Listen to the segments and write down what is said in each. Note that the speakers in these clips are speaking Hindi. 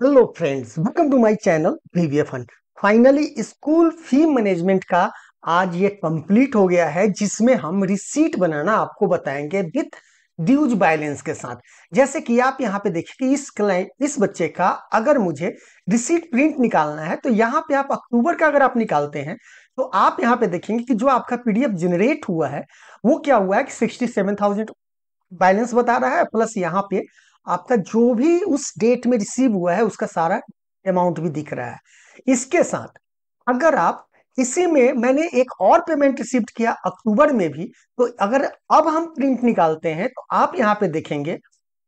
Hello friends welcome to my channel finally school fee management का आज ये कंप्लीट हो गया है, जिसमें हम रिसीट बनाना आपको बताएँगे विथ ड्यूज बैलेंस के साथ। जैसे कि आप यहाँ पे देखिए कि इस क्लाइंट इस बच्चे का अगर मुझे रिसीट प्रिंट निकालना है तो यहाँ पे आप अक्टूबर का अगर आप निकालते हैं तो आप यहाँ पे देखेंगे कि जो आपका पीडीएफ जनरेट हुआ है, वो क्या हुआ है कि सिक्सटी बैलेंस बता रहा है प्लस यहाँ पे आपका जो भी उस डेट में रिसीव हुआ है, उसका सारा अमाउंट भी दिख रहा है। इसके साथ, अगर आप इसी में, मैंने एक और पेमेंट रिसीव किया अक्टूबर में भी तो अगर अब हम प्रिंट निकालते हैं तो आप यहाँ पे देखेंगे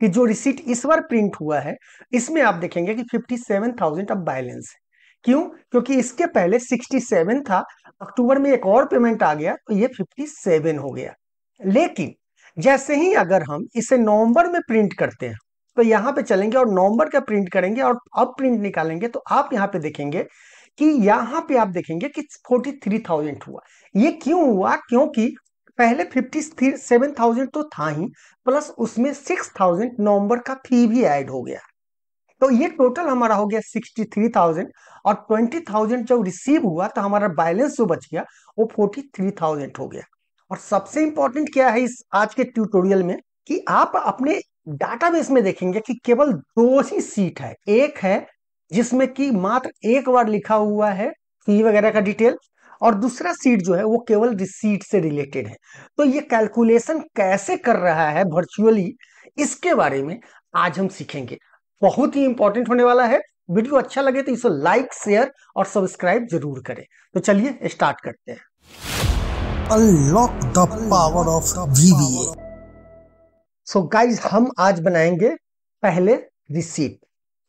कि जो रिसीट इस बार प्रिंट हुआ है, इसमें आप देखेंगे कि फिफ्टी सेवन थाउज़ेंड अब बैलेंस है। क्यों? क्योंकि इसके पहले सिक्सटी सेवन था, अक्टूबर में एक और पेमेंट आ गया तो ये फिफ्टी सेवन हो गया। लेकिन, जैसे ही अगर हम इसे नवंबर में प्रिंट करते हैं तो यहाँ पे चलेंगे और नवंबर का प्रिंट करेंगे और अब प्रिंट निकालेंगे तो आप यहाँ पे देखेंगे कि यहाँ पे आप देखेंगे कि फोर्टी थ्री थाउज़ेंड हुआ। ये क्यों हुआ? क्योंकि पहले फिफ्टी सेवन थाउज़ेंड तो था ही प्लस उसमें सिक्स थाउज़ेंड नवंबर का फ़ी भी ऐड हो गया। तो ये टोटल हमारा हो गया सिक्सटी थ्री थाउज़ेंड और ट्वेंटी थाउज़ेंड जब रिसीव हुआ तो हमारा बैलेंस जो बच गया, वो फोर्टी थ्री थाउज़ेंड हो गया। और सबसे इंपॉर्टेंट क्या है इस आज के ट्यूटोरियल में कि आप अपने डाटाबेस में देखेंगे कि केवल दो ही सीट है। एक है जिसमें कि मात्र एक बार लिखा हुआ है फ़ी वगैरह का डिटेल और दूसरा सीट जो है वो केवल रिसीट से रिलेटेड है। तो ये कैलकुलेशन कैसे कर रहा है वर्चुअली इसके बारे में आज हम सीखेंगे। बहुत ही इंपॉर्टेंट होने वाला है। वीडियो अच्छा लगे तो इसे लाइक शेयर और सब्सक्राइब ज़रूर करें। तो चलिए स्टार्ट करते हैं। Unlock the power of VBA. So so guys हम आज बनाएँगे पहले रिसीट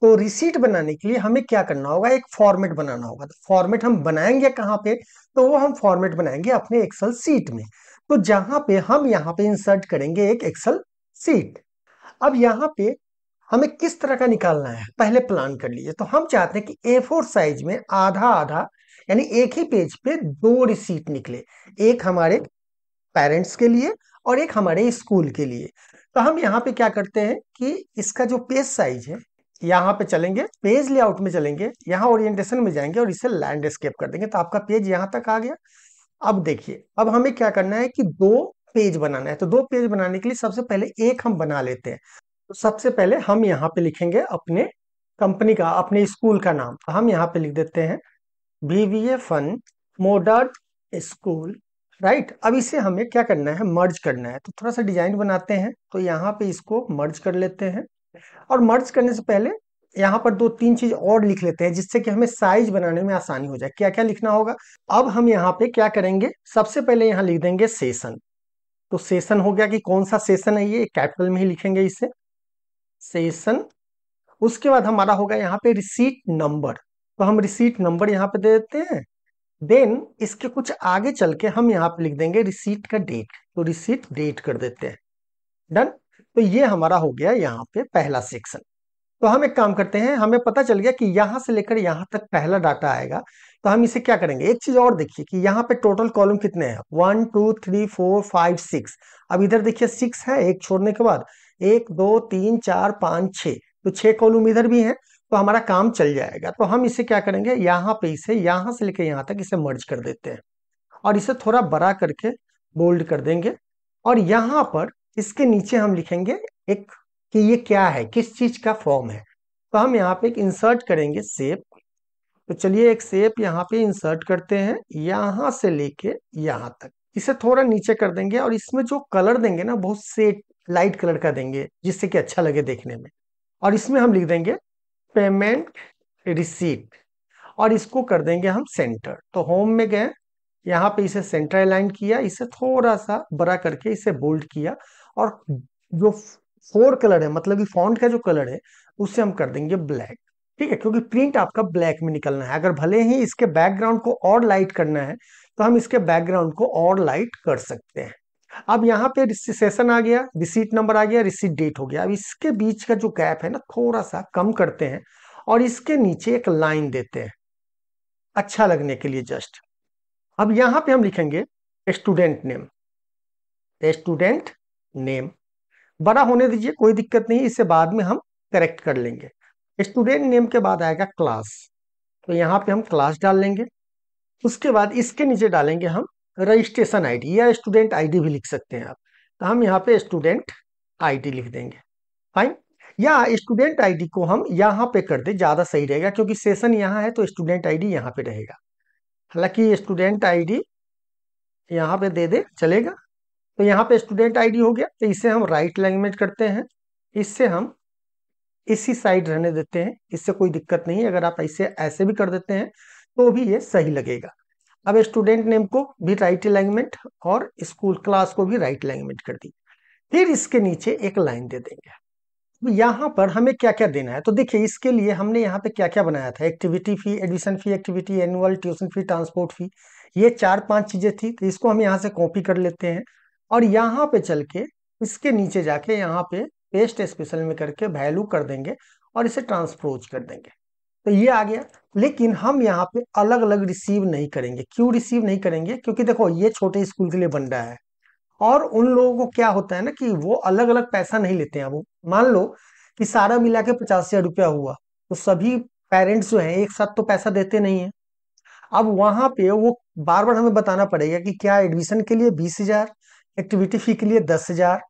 तो रिसीट बनाने के लिए हमें क्या करना होगा? एक फॉर्मेट बनाना होगा। तो फॉर्मेट हम बनाएँगे कहाँ पे? तो वो हम फॉर्मेट बनाएँगे अपने एक्सल सीट में। तो जहाँ पे हम यहाँ पे इंसर्ट करेंगे एक एक्सल सीट अब यहाँ पे हमें किस तरह का निकालना है? पहले प्लान कर लीजिए। तो हम चाहते हैं कि ए फोर साइज़ में आधा आधा, यानी एक ही पेज पे दो रिसीट निकले। एक हमारे पेरेंट्स के लिए और एक हमारे स्कूल के लिए। तो हम यहाँ पे क्या करते हैं कि इसका जो पेज साइज़ है, यहाँ पे चलेंगे, पेज लेआउट में चलेंगे, यहाँ ओरिएंटेशन में जाएँगे और इसे लैंडस्केप कर देंगे। तो आपका पेज यहाँ तक आ गया। अब देखिए, अब हमें क्या करना है कि दो पेज बनाना है। तो दो पेज बनाने के लिए सबसे पहले एक हम बना लेते हैं। तो सबसे पहले हम यहाँ पे लिखेंगे अपने कंपनी का, अपने स्कूल का नाम। तो हम यहाँ पे लिख देते हैं VVA fun modern school right अब इसे हमें क्या करना है? मर्ज करना है। तो थोड़ा सा डिज़ाइन बनाते हैं। तो यहाँ पे इसको मर्ज कर लेते हैं। और मर्ज करने से पहले यहाँ पर दो तीन चीज़ और लिख लेते हैं, जिससे कि हमें साइज़ बनाने में आसानी हो जाए। क्या क्या लिखना होगा? अब हम यहाँ पे क्या करेंगे? सबसे पहले यहाँ लिख देंगे सेशन तो सेशन हो गया कि कौन सा सेशन है ये? कैपिटल में ही लिखेंगे इसे। सेशन उसके बाद हमारा होगा यहाँ पे रिसीट नंबर तो हम रिसीट नंबर यहाँ पे दे देते हैं। देन इसके कुछ आगे चल के हम यहाँ पे लिख देंगे रिसीट का डेट तो रिसीट डेट कर देते हैं। डन तो ये हमारा हो गया यहाँ पे पहला सेक्शन तो हम एक काम करते हैं, हमें पता चल गया कि यहाँ से लेकर यहाँ तक पहला डाटा आएगा। तो हम इसे क्या करेंगे? एक चीज़ और देखिए कि यहाँ पे टोटल कॉलम कितने हैं? One two three four five six अब इधर देखिए सिक्स है, एक छोड़ने के बाद एक, दो, तीन, चार, पाँच छह तो छह कॉलम इधर भी है। तो हमारा काम चल जाएगा। तो हम इसे क्या करेंगे? यहाँ पे इसे, यहाँ से लेकर यहाँ तक इसे मर्ज कर देते हैं और इसे थोड़ा बड़ा करके बोल्ड कर देंगे और यहाँ पर इसके नीचे हम लिखेंगे एक कि ये क्या है, किस चीज़ का फॉर्म है। तो हम यहाँ पे एक इंसर्ट करेंगे सेप तो चलिए एक सेप यहाँ पे इंसर्ट करते हैं, यहाँ से लेके यहाँ तक। इसे थोड़ा नीचे कर देंगे और इसमें जो कलर देंगे ना, बहुत से लाइट कलर का देंगे, जिससे कि अच्छा लगे देखने में। और इसमें हम लिख देंगे पेमेंट रिसीट, और इसको कर देंगे हम सेंटर। तो होम में गए, यहाँ पे इसे सेंटर अलाइन किया, इसे थोड़ा सा बड़ा करके इसे बोल्ड किया, और जो फोर कलर है मतलब कि फॉन्ट का जो कलर है, उसे हम कर देंगे ब्लैक। ठीक है, क्योंकि प्रिंट आपका ब्लैक में निकलना है। अगर भले ही इसके बैकग्राउंड को और लाइट करना है तो हम इसके बैकग्राउंड को और लाइट कर सकते हैं। अब यहाँ पे सेशन आ गया रिसीट नंबर आ गया रिसीट डेट हो गया। अब इसके बीच का जो गैप है ना थोड़ा सा कम करते हैं और इसके नीचे एक लाइन देते हैं। अच्छा लगने के लिए जस्ट अब यहाँ पे हम लिखेंगे स्टूडेंट नेम स्टूडेंट नेम बड़ा होने दीजिए, कोई दिक्कत नहीं, इसे बाद में हम करेक्ट कर लेंगे। स्टूडेंट नेम के बाद आएगा क्लास तो यहाँ पे हम क्लास डाल लेंगे। उसके बाद इसके नीचे डालेंगे हम रजिस्ट्रेशन आईडी या स्टूडेंट आईडी भी लिख सकते हैं आप। तो हम यहाँ पे स्टूडेंट आईडी लिख देंगे। फाइन या स्टूडेंट आईडी को हम यहाँ पे कर दे, ज़्यादा सही रहेगा, क्योंकि सेशन यहाँ है तो स्टूडेंट आईडी यहाँ पे रहेगा। हालाँकि स्टूडेंट आईडी यहाँ पे दे दे, चलेगा। तो यहाँ पे स्टूडेंट आईडी हो गया तो इसे हम राइट लैंग्वेज करते हैं। इससे हम इसी साइड रहने देते हैं, इससे कोई दिक्कत नहीं है, अगर आप ऐसे ऐसे भी कर देते हैं तो भी ये सही लगेगा। अब स्टूडेंट नेम को भी राइट अलाइनमेंट और स्कूल क्लास को भी राइट अलाइनमेंट कर दी। फिर इसके नीचे एक लाइन दे देंगे। यहाँ पर हमें क्या क्या देना है? तो देखिए, इसके लिए हमने यहाँ पे क्या क्या बनाया था? Activity fee, admission fee, activity annual, tuition fee, transport fee, ये चार पाँच चीज़ें थी। तो इसको हम यहाँ से कॉपी कर लेते हैं और यहाँ पे चल के इसके नीचे जाके यहाँ पे पेस्ट स्पेशल में करके वैल्यू कर देंगे और इसे ट्रांसपोज कर देंगे। तो ये आ गया। लेकिन हम यहाँ पे अलग अलग रिसीव नहीं करेंगे। क्यों रिसीव नहीं करेंगे? क्योंकि देखो, ये छोटे स्कूल के लिए बन रहा है। और उन लोगों को क्या होता है ना कि वो अलग अलग पैसा नहीं लेते हैं। वो मान लो कि सारा मिला के पचास हज़ार रुपया हुआ तो सभी पेरेंट्स जो हैं, एक साथ तो पैसा देते नहीं है। अब वहाँ पे वो बार बार हमें बताना पड़ेगा कि क्या एडमिशन के लिए बीस हज़ार एक्टिविटी फ़ी के लिए दस हज़ार।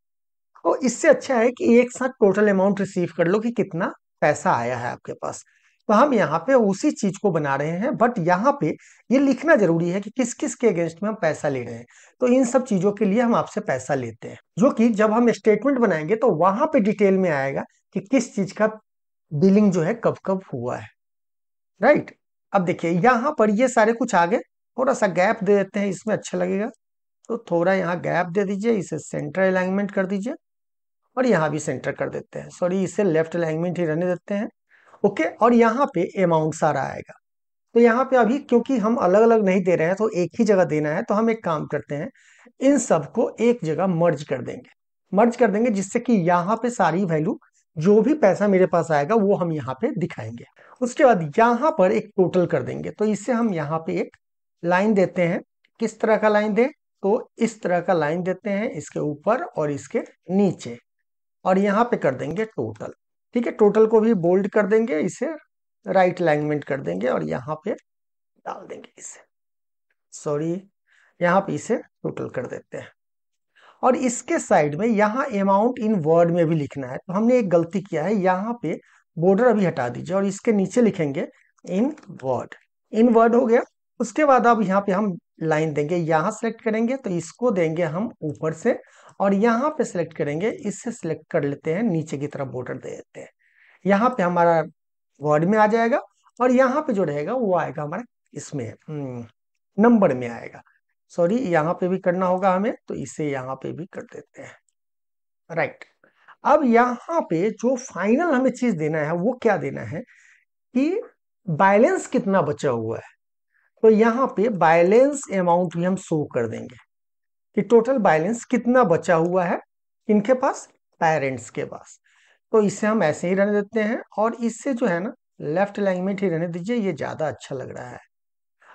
तो इससे अच्छा है कि एक साथ टोटल अमाउंट रिसीव कर लो कि कितना पैसा आया है आपके पास। तो हम यहाँ पे उसी चीज़ को बना रहे हैं बट यहाँ पे ये लिखना ज़रूरी है कि किस किस के अगेंस्ट में हम पैसा ले रहे हैं। तो इन सब चीज़ों के लिए हम आपसे पैसा लेते हैं, जो कि जब हम स्टेटमेंट बनाएँगे तो वहाँ पे डिटेल में आएगा कि किस चीज़ का बिलिंग जो है कब कब हुआ है। राइट अब देखिए, यहाँ पर ये सारे कुछ आगे थोड़ा सा गैप दे देते हैं, इसमें अच्छा लगेगा। तो थोड़ा यहाँ गैप दे दीजिए, इसे सेंटर अलाइनमेंट कर दीजिए और यहाँ भी सेंटर कर देते हैं। सॉरी इसे लेफ़्ट अलाइनमेंट ही रहने देते हैं। ओके? और यहाँ पे अमाउंट सारा आएगा। तो यहाँ पे अभी क्योंकि हम अलग अलग नहीं दे रहे हैं तो एक ही जगह देना है तो हम एक काम करते हैं, इन सबको एक जगह मर्ज कर देंगे। मर्ज कर देंगे जिससे कि यहाँ पे सारी वैल्यू जो भी पैसा मेरे पास आएगा, वो हम यहाँ पे दिखाएँगे। उसके बाद यहाँ पर एक टोटल कर देंगे। तो इससे हम यहाँ पे एक लाइन देते हैं। किस तरह का लाइन दें? तो इस तरह का लाइन देते हैं, इसके ऊपर और इसके नीचे। और यहाँ पे कर देंगे टोटल ठीक है टोटल को भी बोल्ड कर देंगे, इसे राइट अलाइनमेंट कर देंगे और यहाँ पे डाल देंगे इसे। सॉरी यहाँ पे इसे टोटल कर देते हैं। और इसके साइड में यहाँ अमाउंट इन वर्ड में भी लिखना है तो हमने एक गलती किया है, यहाँ पे बॉर्डर अभी हटा दीजिए और इसके नीचे लिखेंगे इन वर्ड इन वर्ड हो गया, उसके बाद अब यहाँ पे हम लाइन देंगे, यहाँ सेलेक्ट करेंगे तो इसको देंगे हम ऊपर से और यहाँ पे सिलेक्ट करेंगे, इससे सिलेक्ट कर लेते हैं, नीचे की तरफ़ बॉर्डर दे देते हैं। यहाँ पे हमारा वर्ड में आ जाएगा और यहाँ पे जो रहेगा वो आएगा हमारा इसमें नंबर में आएगा। सॉरी यहाँ पे भी करना होगा हमें तो इसे यहाँ पे भी कर देते हैं। राइट अब यहाँ पे जो फाइनल हमें चीज़ देना है, वो क्या देना है कि बैलेंस कितना बचा हुआ है। तो यहाँ पे बैलेंस अमाउंट भी हम शो कर देंगे। कि टोटल बैलेंस कितना बचा हुआ है इनके पास पेरेंट्स के पास। तो इसे हम ऐसे ही रहने देते हैं और इससे जो है ना लेफ़्ट अलाइनमेंट ही रहने दीजिए, ये ज़्यादा अच्छा लग रहा है।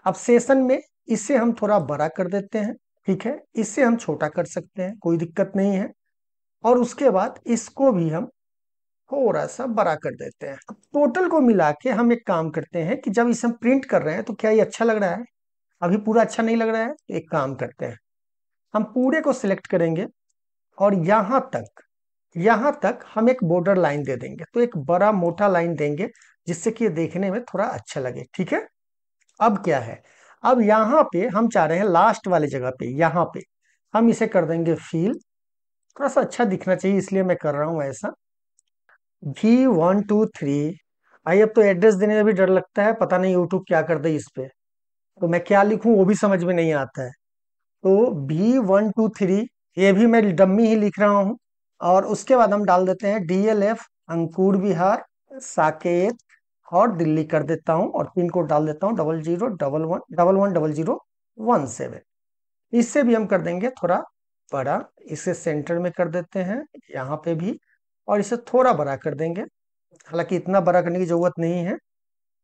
अब सेशन में इसे हम थोड़ा बड़ा कर देते हैं, ठीक है? इससे हम छोटा कर सकते हैं, कोई दिक्कत नहीं है। और उसके बाद इसको भी हम थोड़ा सा बड़ा कर देते हैं। अब टोटल को मिला के हम एक काम करते हैं कि जब इसे हम प्रिंट कर रहे हैं तो क्या ये अच्छा लग रहा है? अभी पूरा अच्छा नहीं लग रहा है? तो एक काम करते हैं। हम पूरे को सिलेक्ट करेंगे और यहाँ तक यहाँ तक हम एक बॉर्डर लाइन दे देंगे। तो एक बड़ा मोटा लाइन देंगे, जिससे कि देखने में थोड़ा अच्छा लगे। ठीक है? अब क्या है? अब यहाँ पे हम चाह रहे हैं लास्ट वाले जगह पे, यहाँ पे। हम इसे कर देंगे फील थोड़ा सा अच्छा दिखना चाहिए, इसलिए मैं कर रहा हूँ ऐसा। V one two three I अब तो एड्रेस देने में भी डर लगता है, पता नहीं यूट्यूब क्या कर दे इस पे। तो मैं क्या लिखूं, वो भी समझ में नहीं आता है। तो बी वन टू थ्री ये भी मैं डम्मी ही लिख रहा हूँ। और उसके बाद हम डाल देते हैं डीएलएफ अंकुर बिहार साकेत, और दिल्ली कर देता हूँ और पिन कोड डाल देता हूँ double zero double one double one double zero one seven इससे भी हम कर देंगे थोड़ा बड़ा, इसे सेंटर में कर देते हैं, यहाँ पे भी, और इसे थोड़ा बड़ा कर देंगे। हालाँकि इतना बड़ा करने की ज़रूरत नहीं है।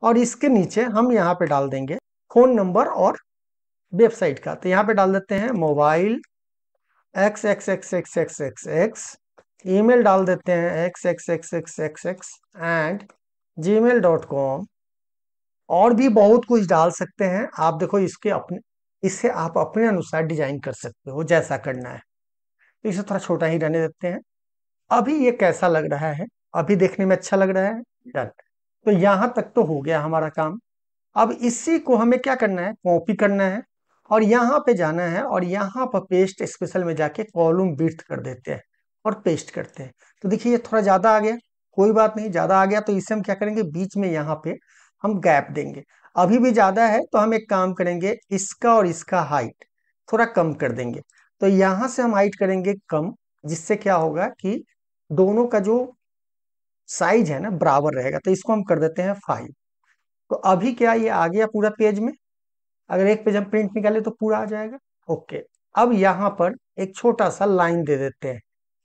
और इसके नीचे हम यहाँ पे डाल देंगे फ़ोन नंबर और वेबसाइट का। तो यहाँ पे डाल देते हैं mobile X X X X X X X email डाल देते हैं X X X X X X and gmail dot com और भी बहुत कुछ डाल सकते हैं। आप देखो इसके अपने इससे आप अपने अनुसार डिज़ाइन कर सकते हो, जैसा करना है। तो इसे थोड़ा छोटा ही रहने देते हैं। अभी ये कैसा लग रहा है? अभी देखने में अच्छा लग रहा है? डन तो यहाँ तक तो हो गया हमारा काम। अब इसी को हमें क्या करना है? कॉपी करना है। और यहाँ पे जाना है और यहाँ पर पेस्ट स्पेशल में जाके कॉलम बिट कर देते हैं और पेस्ट करते हैं। तो देखिए ये थोड़ा ज़्यादा आ गया, कोई बात नहीं, ज़्यादा आ गया तो इसे हम क्या करेंगे, बीच में यहाँ पे हम गैप देंगे। अभी भी ज़्यादा है तो हम एक काम करेंगे, इसका और इसका हाइट थोड़ा कम कर देंगे। तो यहाँ से हम हाइट करेंगे कम, जिससे क्या होगा कि दोनों का जो साइज़ है ना, बराबर रहेगा तो इसको हम कर देते हैं फाइव तो अभी क्या ये आ गया पूरा पेज में? अगर एक पेज हम प्रिंट निकाले तो पूरा आ जाएगा। ओके, अब यहाँ पर एक छोटा सा लाइन दे देते हैं।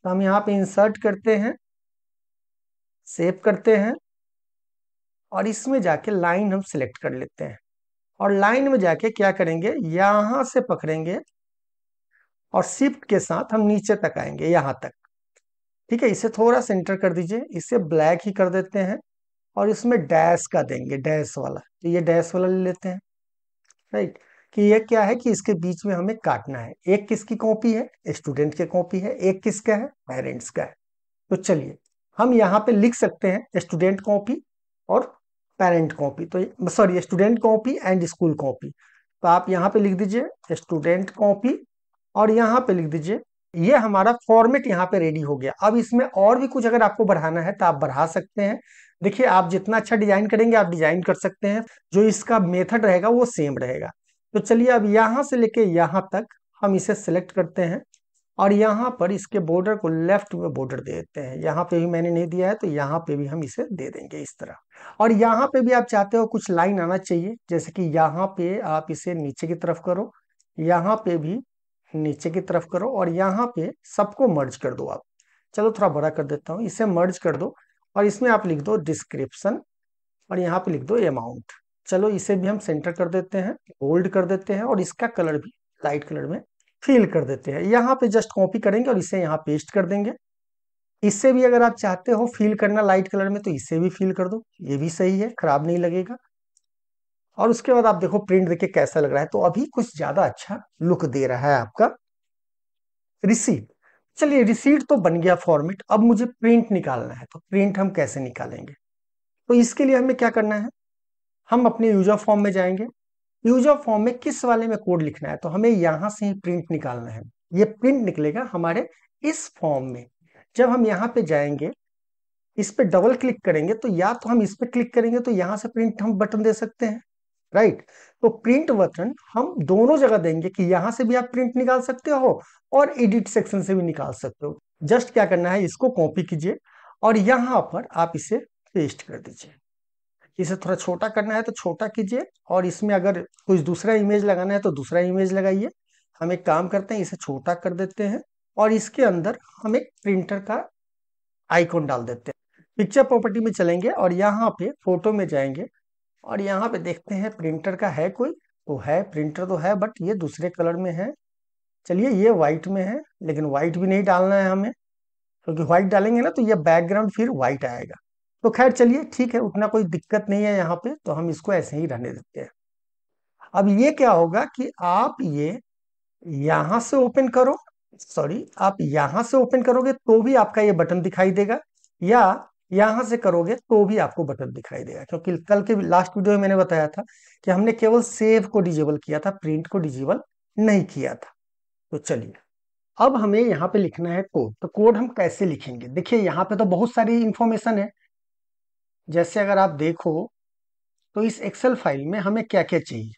तो हम यहाँ पे इंसर्ट करते हैं सेव करते हैं और इसमें जाके लाइन हम सिलेक्ट कर लेते हैं। और लाइन में जाके क्या करेंगे? यहाँ से पकड़ेंगे और शिफ्ट के साथ हम नीचे तक आएँगे, यहाँ तक। ठीक है, इसे थोड़ा सेंटर कर दीजिए। इसे ब्लैक ही कर देते हैं और इसमें डैश का देंगे डैश वाला। तो ये डैश वाला ले लेते हैं। राइट, कि ये क्या है कि इसके बीच में हमें काटना है। एक किसकी कॉपी है? स्टूडेंट की कॉपी है। एक किसका है? पेरेंट्स का है। तो चलिए, हम यहाँ पे लिख सकते हैं स्टूडेंट कॉपी और पेरेंट कॉपी। तो sorry, student copy and school copy. तो आप यहाँ पे लिख दीजिए स्टूडेंट कॉपी और यहाँ पे लिख दीजिए, ये हमारा फॉर्मेट यहाँ पे रेडी हो गया। अब इसमें और भी कुछ अगर आपको बढ़ाना है तो आप बढ़ा सकते हैं। देखिए, आप जितना अच्छा डिज़ाइन करेंगे, आप डिज़ाइन कर सकते हैं। जो इसका मेथड रहेगा, वो सेम रहेगा। तो चलिए, अब यहाँ से लेके यहाँ तक हम इसे सिलेक्ट करते हैं और यहाँ पर इसके बॉर्डर को लेफ़्ट में बॉर्डर दे देते हैं। यहाँ पे भी मैंने नहीं दिया है तो यहाँ पे भी हम इसे दे देंगे इस तरह। और यहाँ पे भी आप चाहते हो कुछ लाइन आना चाहिए, जैसे कि यहाँ पे आप इसे नीचे की तरफ़ करो, यहाँ पे भी नीचे की तरफ़ करो और यहाँ पे सबको मर्ज कर दो आप। चलो, थोड़ा बड़ा कर देता हूँ। इसे मर्ज कर दो। और इसमें आप लिख दो डिस्क्रिप्शन और यहाँ पे लिख दो अमाउंट चलो इसे भी हम सेंटर कर देते हैं बोल्ड कर देते हैं और इसका कलर भी लाइट कलर में फिल कर देते हैं। यहाँ पे जस्ट कॉपी करेंगे और इसे यहाँ पेस्ट कर देंगे। इससे भी अगर आप चाहते हो फिल करना लाइट कलर में तो इसे भी फिल कर दो, ये भी सही है, खराब नहीं लगेगा। और उसके बाद आप देखो प्रिंट देखिए कैसा लग रहा है तो अभी कुछ ज़्यादा अच्छा लुक दे रहा है आपका। रिसीट चलिए रिसीट तो बन गया फॉर्मेट अब मुझे प्रिंट निकालना है तो प्रिंट हम कैसे निकालेंगे? तो इसके लिए हमें क्या करना है? हम अपने यूज़र फॉर्म में जाएँगे। यूज़र फॉर्म में किस वाले में कोड लिखना है? तो हमें यहाँ से ही प्रिंट निकालना है। ये प्रिंट निकलेगा हमारे इस फॉर्म में। जब हम यहाँ पे जाएँगे, इस पे डबल क्लिक करेंगे तो या तो हम इस पे क्लिक करेंगे तो यहाँ से प्रिंट हम बटन दे सकते हैं राइट तो प्रिंट बटन हम दोनों जगह देंगे कि यहाँ से भी आप प्रिंट निकाल सकते हो और एडिट सेक्शन से भी निकाल सकते हो। जस्ट क्या करना है, इसको कॉपी कीजिए और यहाँ पर आप इसे पेस्ट कर दीजिए। इसे थोड़ा छोटा करना है तो छोटा कीजिए और इसमें अगर कुछ दूसरा इमेज लगाना है तो दूसरा इमेज लगाइए। हम एक काम करते हैं, इसे छोटा कर देते हैं और इसके अंदर हम एक प्रिंटर का आइकॉन डाल देते हैं। पिक्चर प्रॉपर्टी में चलेंगे और यहाँ पे फ़ोटो में जाएँगे। और यहाँ पे देखते हैं प्रिंटर का है कोई? तो है प्रिंटर तो है बट ये दूसरे कलर में है। चलिए, ये व्हाइट में है, लेकिन व्हाइट भी नहीं डालना है हमें। क्योंकि तो व्हाइट डालेंगे ना तो ये बैकग्राउंड फिर व्हाइट आएगा। तो खैर, चलिए, ठीक है, उतना कोई दिक्कत नहीं है यहाँ पे तो हम इसको ऐसे ही रहने देते हैं। अब ये क्या होगा कि आप ये यहाँ से ओपन करो सॉरी आप यहाँ से ओपन करोगे तो भी आपका ये बटन दिखाई देगा, या यहाँ से करोगे तो भी आपको बटन दिखाई देगा। क्योंकि कल के लास्ट वीडियो में मैंने बताया था कि हमने केवल सेव को डिजेबल किया था प्रिंट को डिजेबल नहीं किया था। तो चलिए, अब हमें यहाँ पे लिखना है कोड तो कोड हम कैसे लिखेंगे? देखिए, यहाँ पे तो बहुत सारी इंफॉर्मेशन है। जैसे अगर आप देखो तो इस एक्सेल फ़ाइल में हमें क्या क्या चाहिए?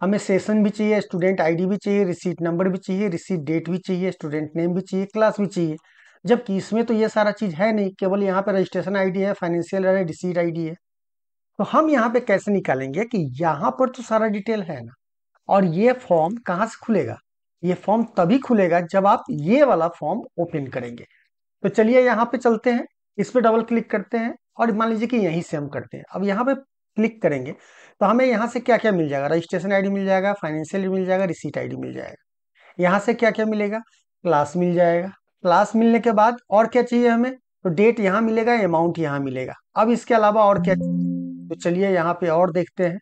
हमें सेशन भी चाहिए स्टूडेंट आईडी भी चाहिए रिसीट नंबर भी चाहिए रिसीट डेट भी चाहिए स्टूडेंट नेम भी चाहिए क्लास भी चाहिए। जबकि इसमें तो ये सारा चीज़ है नहीं, केवल यहाँ पे रजिस्ट्रेशन आईडी है फाइनेंशियल है रिसीट आईडी है। तो हम यहाँ पे कैसे निकालेंगे कि यहाँ पर तो सारा डिटेल है ना? और ये फॉर्म कहाँ से खुलेगा? ये फॉर्म तभी खुलेगा जब आप ये वाला फॉर्म ओपन करेंगे। तो चलिए यहाँ पे चलते हैं, इस पर डबल क्लिक करते हैं और मान लीजिए कि यहीं से हम करते हैं। अब यहाँ पे क्लिक करेंगे तो हमें यहाँ से क्या क्या मिल जाएगा? रजिस्ट्रेशन आईडी मिल जाएगा फाइनेंशियल मिल जाएगा रिसीट आईडी मिल जाएगा। यहाँ से क्या क्या मिलेगा? क्लास मिल जाएगा। क्लास मिलने के बाद और क्या चाहिए हमें? तो डेट यहाँ मिलेगा अमाउंट यहाँ मिलेगा। अब इसके अलावा और क्या तो चलिए यहाँ पे और देखते हैं।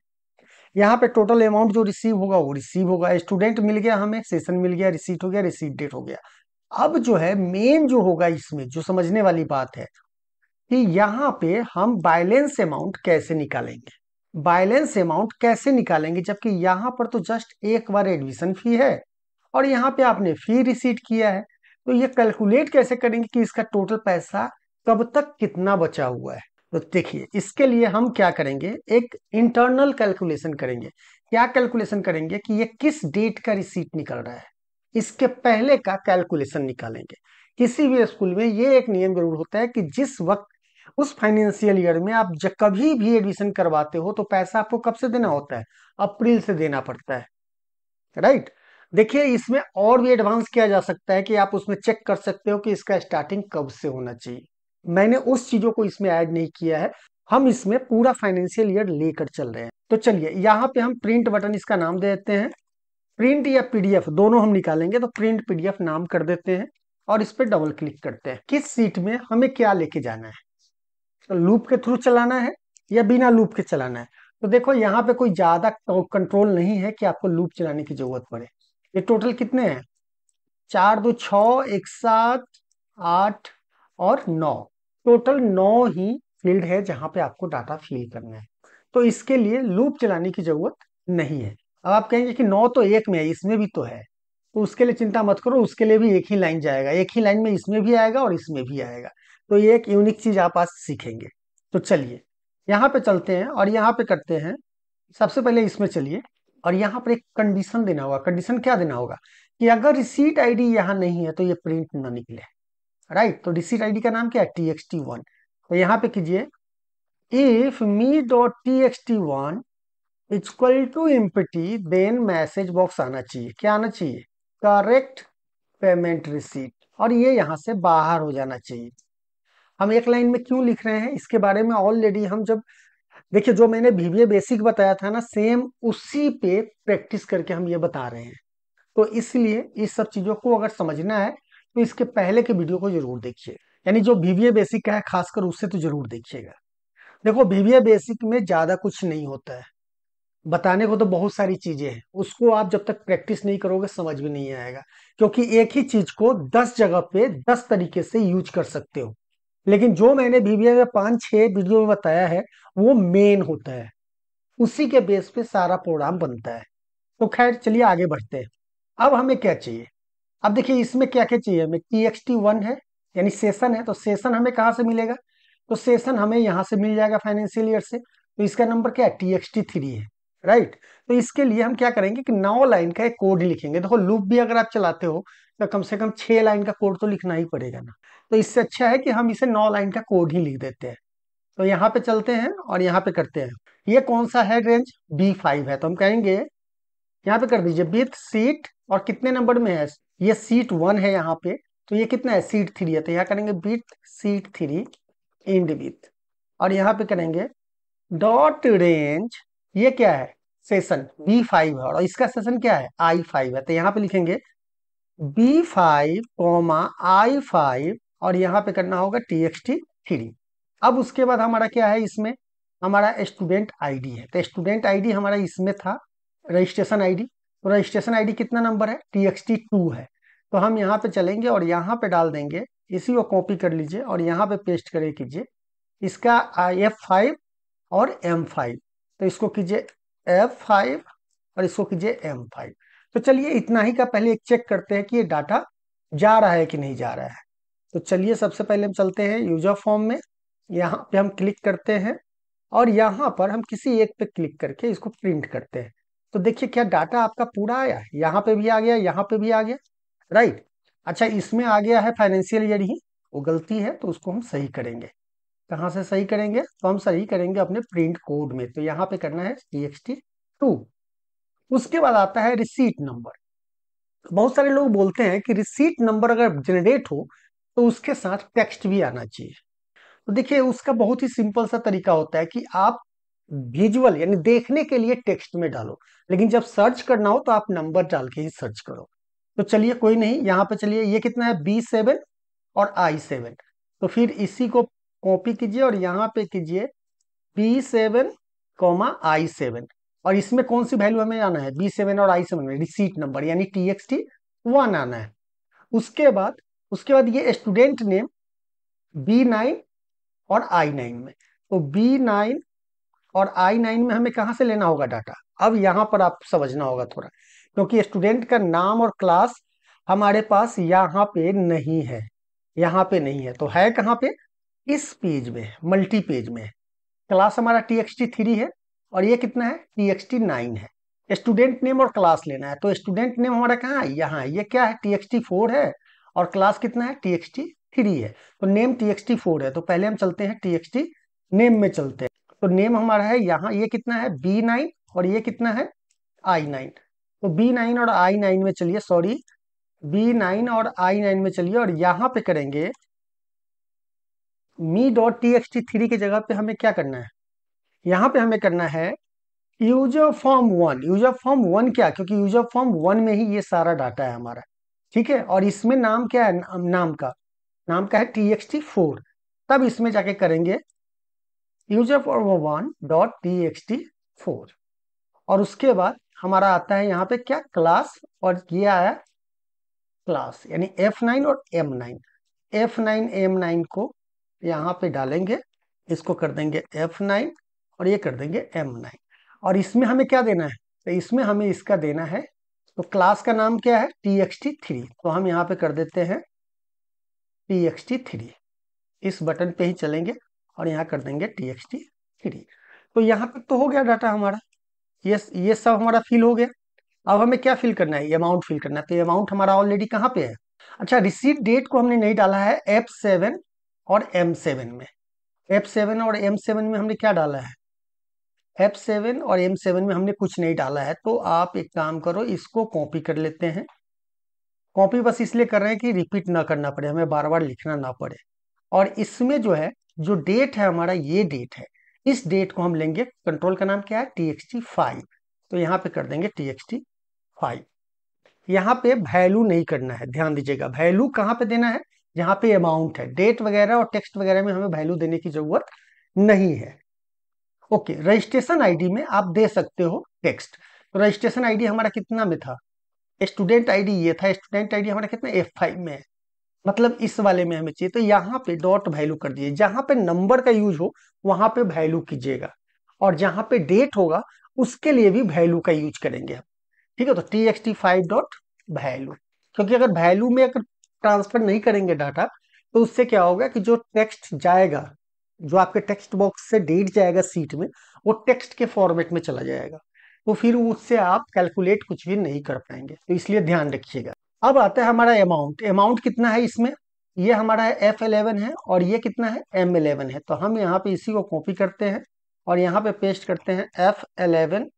यहाँ पे टोटल अमाउंट जो रिसीव होगा, वो रिसीव होगा। स्टूडेंट मिल गया हमें सेशन मिल गया रिसीट हो गया रिसीव डेट हो गया। अब जो है मेन जो होगा इसमें, जो समझने वाली बात है, कि यहाँ पे हम बैलेंस अमाउंट कैसे निकालेंगे? बैलेंस अमाउंट कैसे निकालेंगे? जबकि यहाँ पर तो जस्ट एक बार एडमिशन फ़ी है, और यहाँ पे आपने फ़ी रिसीट किया है। तो ये कैलकुलेट कैसे करेंगे कि इसका टोटल पैसा कब तक कितना बचा हुआ है? तो देखिए, इसके लिए हम क्या करेंगे? एक इंटरनल कैलकुलेशन करेंगे। क्या कैलकुलेशन करेंगे कि ये किस डेट का रिसीट निकल रहा है? इसके पहले का कैलकुलेशन निकालेंगे। किसी भी स्कूल में ये एक नियम ज़रूर होता है कि जिस वक्त, उस फाइनेंशियल ईयर में आप जब कभी भी एडमिशन करवाते हो तो पैसा आपको कब से देना होता है? अप्रैल से देना पड़ता है। राइट देखिए, इसमें और भी एडवांस किया जा सकता है कि आप उसमें चेक कर सकते हो कि इसका स्टार्टिंग कब से होना चाहिए। मैंने उस चीज़ों को इसमें ऐड नहीं किया है। हम इसमें पूरा फाइनेंशियल ईयर लेकर चल रहे हैं। तो चलिए, यहाँ पे हम प्रिंट बटन इसका नाम दे देते हैं। प्रिंट या पीडीएफ दोनों हम निकालेंगे तो प्रिंट पीडीएफ नाम कर देते हैं और इस पर डबल क्लिक करते हैं। किस सीट में हमें क्या लेके जाना है? तो लूप के थ्रू चलाना है या बिना लूप के चलाना है? तो देखो, यहाँ पे कोई ज़्यादा कंट्रोल नहीं है कि आपको लूप चलाने की ज़रूरत पड़े। ये टोटल कितने हैं? चार दो छ एक सात, आठ और नौ। टोटल नौ ही फ़ील्ड है जहाँ पे आपको डाटा फिल करना है। तो इसके लिए लूप चलाने की ज़रूरत नहीं है। अब आप कहेंगे कि नौ तो एक में है, इसमें भी तो है। तो उसके लिए चिंता मत करो, उसके लिए भी एक ही लाइन जाएगा। एक ही लाइन में इसमें भी आएगा और इसमें भी आएगा। तो ये एक यूनिक चीज़ आप आज सीखेंगे। तो चलिए, यहाँ पे चलते हैं और यहाँ पे करते हैं। सबसे पहले इसमें चलिए। और यहाँ पर एक कंडीशन देना होगा। कंडीशन क्या देना होगा? कि अगर रिसीट आईडी यहाँ नहीं है तो ये प्रिंट ना निकले। राइट तो रिसीट आईडी का नाम क्या है? टी एक्स टी वन तो यहाँ पे कीजिए if me dot T X T one equal to empty then message box आना चाहिए। क्या आना चाहिए? करेक्ट पेमेंट रिसीट और ये यहाँ से बाहर हो जाना चाहिए। हम एक लाइन में क्यों लिख रहे हैं? इसके बारे में ऑलरेडी हम जब देखिए, जो मैंने वीवीए बेसिक बताया था ना सेम उसी पे प्रैक्टिस करके हम ये बता रहे हैं। तो इसलिए इस सब चीज़ों को अगर समझना है तो इसके पहले के वीडियो को ज़रूर देखिए। यानी जो वीवीए बेसिक का है, खासकर उससे तो ज़रूर देखिएगा। देखो वीवीए बेसिक में ज़्यादा कुछ नहीं होता है। बताने को तो बहुत सारी चीज़ें हैं। उसको आप जब तक प्रैक्टिस नहीं करोगे, समझ में नहीं आएगा। क्योंकि एक ही चीज़ को दस जगह पे दस तरीके से यूज़ कर सकते हो। लेकिन जो मैंने बीबीए में पाँच छह वीडियो में बताया है, वो मेन होता है। उसी के बेस पे सारा प्रोग्राम बनता है। तो खैर, चलिए आगे बढ़ते हैं। अब हमें क्या चाहिए? अब देखिए, इसमें क्या क्या चाहिए हमें? टी एक्स टी वन है, यानी सेशन है। तो सेशन हमें कहाँ से मिलेगा? तो सेशन हमें यहाँ से मिल जाएगा फाइनेंशियल ईयर से। तो इसका नंबर क्या है? टी एक्स टी थ्री है राइट तो इसके लिए हम क्या करेंगे कि नौ लाइन का एक कोड लिखेंगे। देखो लूप भी अगर आप चलाते हो तो कम से कम छह लाइन का कोड तो लिखना ही पड़ेगा ना। तो इससे अच्छा है कि हम इसे नौ लाइन का कोड ही लिख देते हैं। तो यहाँ पे चलते हैं और यहाँ पे करते हैं। ये कौन सा है रेंज? बी फाइव है। तो हम कहेंगे, यहाँ पे कर दीजिए विथ सीट और कितने नंबर में है? ये सीट वन है यहाँ पे। तो ये कितना है? सीट थ्री है। तो यहाँ करेंगे with sheet three end with और यहाँ पे करेंगे, डॉट रेंज, ये क्या है? सेशन बी फाइव है। और इसका सेशन क्या है? आई फाइव है। तो यहाँ पे लिखेंगे B five comma I five और यहाँ पे करना होगा टी एक्स टी थ्री अब उसके बाद हमारा क्या है इसमें? हमारा स्टूडेंट आईडी है। तो स्टूडेंट आईडी हमारा इसमें था रजिस्ट्रेशन आईडी तो रजिस्ट्रेशन आईडी कितना नंबर है? टी एक्स टी टू है। तो हम यहाँ पे चलेंगे और यहाँ पे डाल देंगे। इसी को कॉपी कर लीजिए और यहाँ पे पेस्ट करे कीजिए। इसका एफ़ फाइव और एम फाइव तो इसको कीजिए एफ़ फाइव और इसको कीजिए एम फाइव तो चलिए इतना ही का पहले एक चेक करते हैं कि ये डाटा जा रहा है कि नहीं जा रहा है। तो चलिए सबसे पहले हम चलते हैं यूज़र फॉर्म में। यहाँ पे हम क्लिक करते हैं और यहाँ पर हम किसी एक पे क्लिक करके इसको प्रिंट करते हैं। तो देखिए क्या डाटा आपका पूरा आया यहाँ पे भी आ गया, यहाँ पे भी आ गया। राइट अच्छा इसमें आ गया है फाइनेंशियल ईयर ही। वो गलती है तो उसको हम सही करेंगे। कहाँ से सही करेंगे? तो हम सही करेंगे अपने प्रिंट कोड में। तो यहाँ पे करना है टी एक्स टी टू उसके बाद आता है रिसीट नंबर बहुत सारे लोग बोलते हैं कि रिसीट नंबर अगर जनरेट हो तो उसके साथ टेक्स्ट भी आना चाहिए। तो देखिए, उसका बहुत ही सिंपल सा तरीका होता है कि आप विजुअल यानी देखने के लिए टेक्स्ट में डालो, लेकिन जब सर्च करना हो तो आप नंबर डाल के ही सर्च करो। तो चलिए, कोई नहीं, यहाँ पे चलिए, ये कितना है? बी सेवन और आई सेवन तो फिर इसी को कॉपी कीजिए और यहाँ पे कीजिए B seven comma I seven और इसमें कौन सी वैल्यू हमें आना है? बी सेवन और आई सेवन में रिसीट नंबर यानी टी एक्स टी वन आना है। उसके बाद उसके बाद ये स्टूडेंट नेम बी नाइन और आई नाइन में। तो बी नाइन और आई नाइन में हमें कहाँ से लेना होगा डाटा अब यहाँ पर आप समझना होगा थोड़ा, क्योंकि स्टूडेंट का नाम और क्लास हमारे पास यहाँ पे नहीं है, यहाँ पे नहीं है। तो है कहाँ पे? इस पेज में मल्टी पेज में। क्लास हमारा टी एक्स टी थ्री है और ये कितना है? टी एक्स नाइन है। स्टूडेंट नेम और क्लास लेना है तो स्टूडेंट नेम हमारा कहाँ है? यहाँ है। ये क्या है? टी एक्स फोर है। और क्लास कितना है? टी एक्स टी थ्री है। तो name T X T four है। तो पहले हम चलते हैं टी एक्स टी नेम में चलते हैं। तो नेम हमारा है, यहाँ ये कितना है? बी नाइन और ये कितना है? आई नाइन तो बी नाइन और आई नाइन में चलिए सॉरी बी नाइन और आई नाइन में चलिए और यहाँ पे करेंगे me dot T X T three की जगह पे हमें क्या करना है? यहाँ पे हमें करना है user form one user form one क्या? क्योंकि यूज़र फॉर्म वन में ही ये सारा डाटा है हमारा। ठीक है? और इसमें नाम क्या है? नाम का। नाम का है टी एक्स टी फोर तब इसमें जाके करेंगे user form one dot T X T four और उसके बाद हमारा आता है यहाँ पे क्या? क्लास और ये आया क्लास यानी एफ़ नाइन और M nine F nine M nine को यहाँ पे डालेंगे। इसको कर देंगे एफ़ नाइन और ये कर देंगे एम नाइन और इसमें हमें क्या देना है? तो इसमें हमें इसका देना है तो क्लास का नाम क्या है? टी एक्स टी थ्री तो हम यहाँ पे कर देते हैं टी एक्स टी थ्री इस बटन पे ही चलेंगे और यहाँ कर देंगे टी एक्स टी थ्री तो यहाँ तक तो हो गया डाटा हमारा। ये ये सब हमारा फिल हो गया। अब हमें क्या फिल करना है? अमाउंट फिल करना है। तो अमाउंट हमारा ऑलरेडी कहाँ पे है? अच्छा रिसीट डेट को हमने नहीं डाला है एफ़ सेवन और एम सेवन में। एफ़ सेवन और एम सेवन में हमने क्या डाला है? एफ़ सेवन और एम सेवन में हमने कुछ नहीं डाला है तो आप एक काम करो, इसको कॉपी कर लेते हैं। कॉपी बस इसलिए कर रहे हैं कि रिपीट ना करना पड़े, हमें बार बार लिखना ना पड़े। और इसमें जो है, जो डेट है हमारा, ये डेट है। इस डेट को हम लेंगे कंट्रोल का नाम क्या है? टी एक्स टी फाइव तो यहाँ पे कर देंगे टी एक्स टी फाइव यहाँ पे वैल्यू नहीं करना है, ध्यान दीजिएगा। वैल्यू कहाँ पे देना है? यहाँ पे अमाउंट है। डेट वगैरह और टेक्स्ट वगैरह में हमें वैल्यू देने की ज़रूरत नहीं है। ओके, रजिस्ट्रेशन आईडी में आप दे सकते हो टेक्स्ट। तो रजिस्ट्रेशन आईडी हमारा कितना में था? स्टूडेंट आईडी ये था, स्टूडेंट आईडी हमारा कितना? एफ़ फाइव में है। मतलब इस वाले में हमें चाहिए तो यहाँ पे डॉट वैल्यू कर दीजिए। जहाँ पे नंबर का यूज़ हो, वहाँ पे वैल्यू कीजिएगा। और जहाँ पे डेट होगा, उसके लिए भी वैल्यू का यूज़ करेंगे हम। ठीक है तो T X T five dot value क्योंकि अगर वैल्यू में अगर ट्रांसफ़र नहीं करेंगे डाटा तो उससे क्या होगा कि जो टेक्स्ट जाएगा जो आपके टेक्स्ट बॉक्स से डेट जाएगा सीट में, वो टेक्स्ट के फॉर्मेट में चला जाएगा। तो फिर उससे आप कैलकुलेट कुछ भी नहीं कर पाएँगे। तो इसलिए ध्यान रखिएगा। अब आता है हमारा अमाउंट अमाउंट कितना है इसमें? ये हमारा एफ़ एलेवन है और ये कितना है? एम एलेवन है। तो हम यहाँ पे इसी को कॉपी करते हैं और यहाँ पे पेस्ट करते हैं एफ़ एलेवन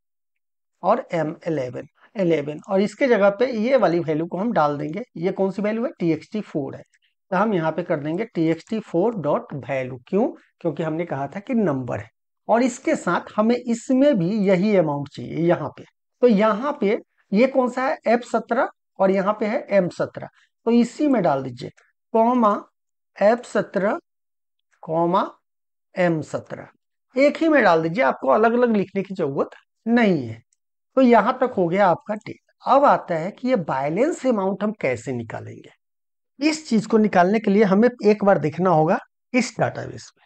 और एम एलेवन एलेवन और इसके जगह पे ये वाली वैल्यू को हम डाल देंगे। ये कौन सी वैल्यू है? टी एक्स टी फोर है। तो हम यहाँ पे कर देंगे T X T four dot value क्यों? क्योंकि हमने कहा था कि नंबर है। और इसके साथ हमें इसमें भी यही अमाउंट चाहिए, यहाँ पे। तो यहाँ पे ये कौन सा है? एफ़ सत्रह और यहाँ पे है एम सत्रह। तो इसी में डाल दीजिए कॉमा एफ़ सत्रह कॉमा एम सत्रह। एक ही में डाल दीजिए, आपको अलग अलग लिखने की ज़रूरत नहीं है। तो यहाँ तक हो गया आपका डेट अब आता है कि ये बैलेंस अमाउंट हम कैसे निकालेंगे। इस चीज़ को निकालने के लिए हमें एक बार देखना होगा इस डाटाबेस में।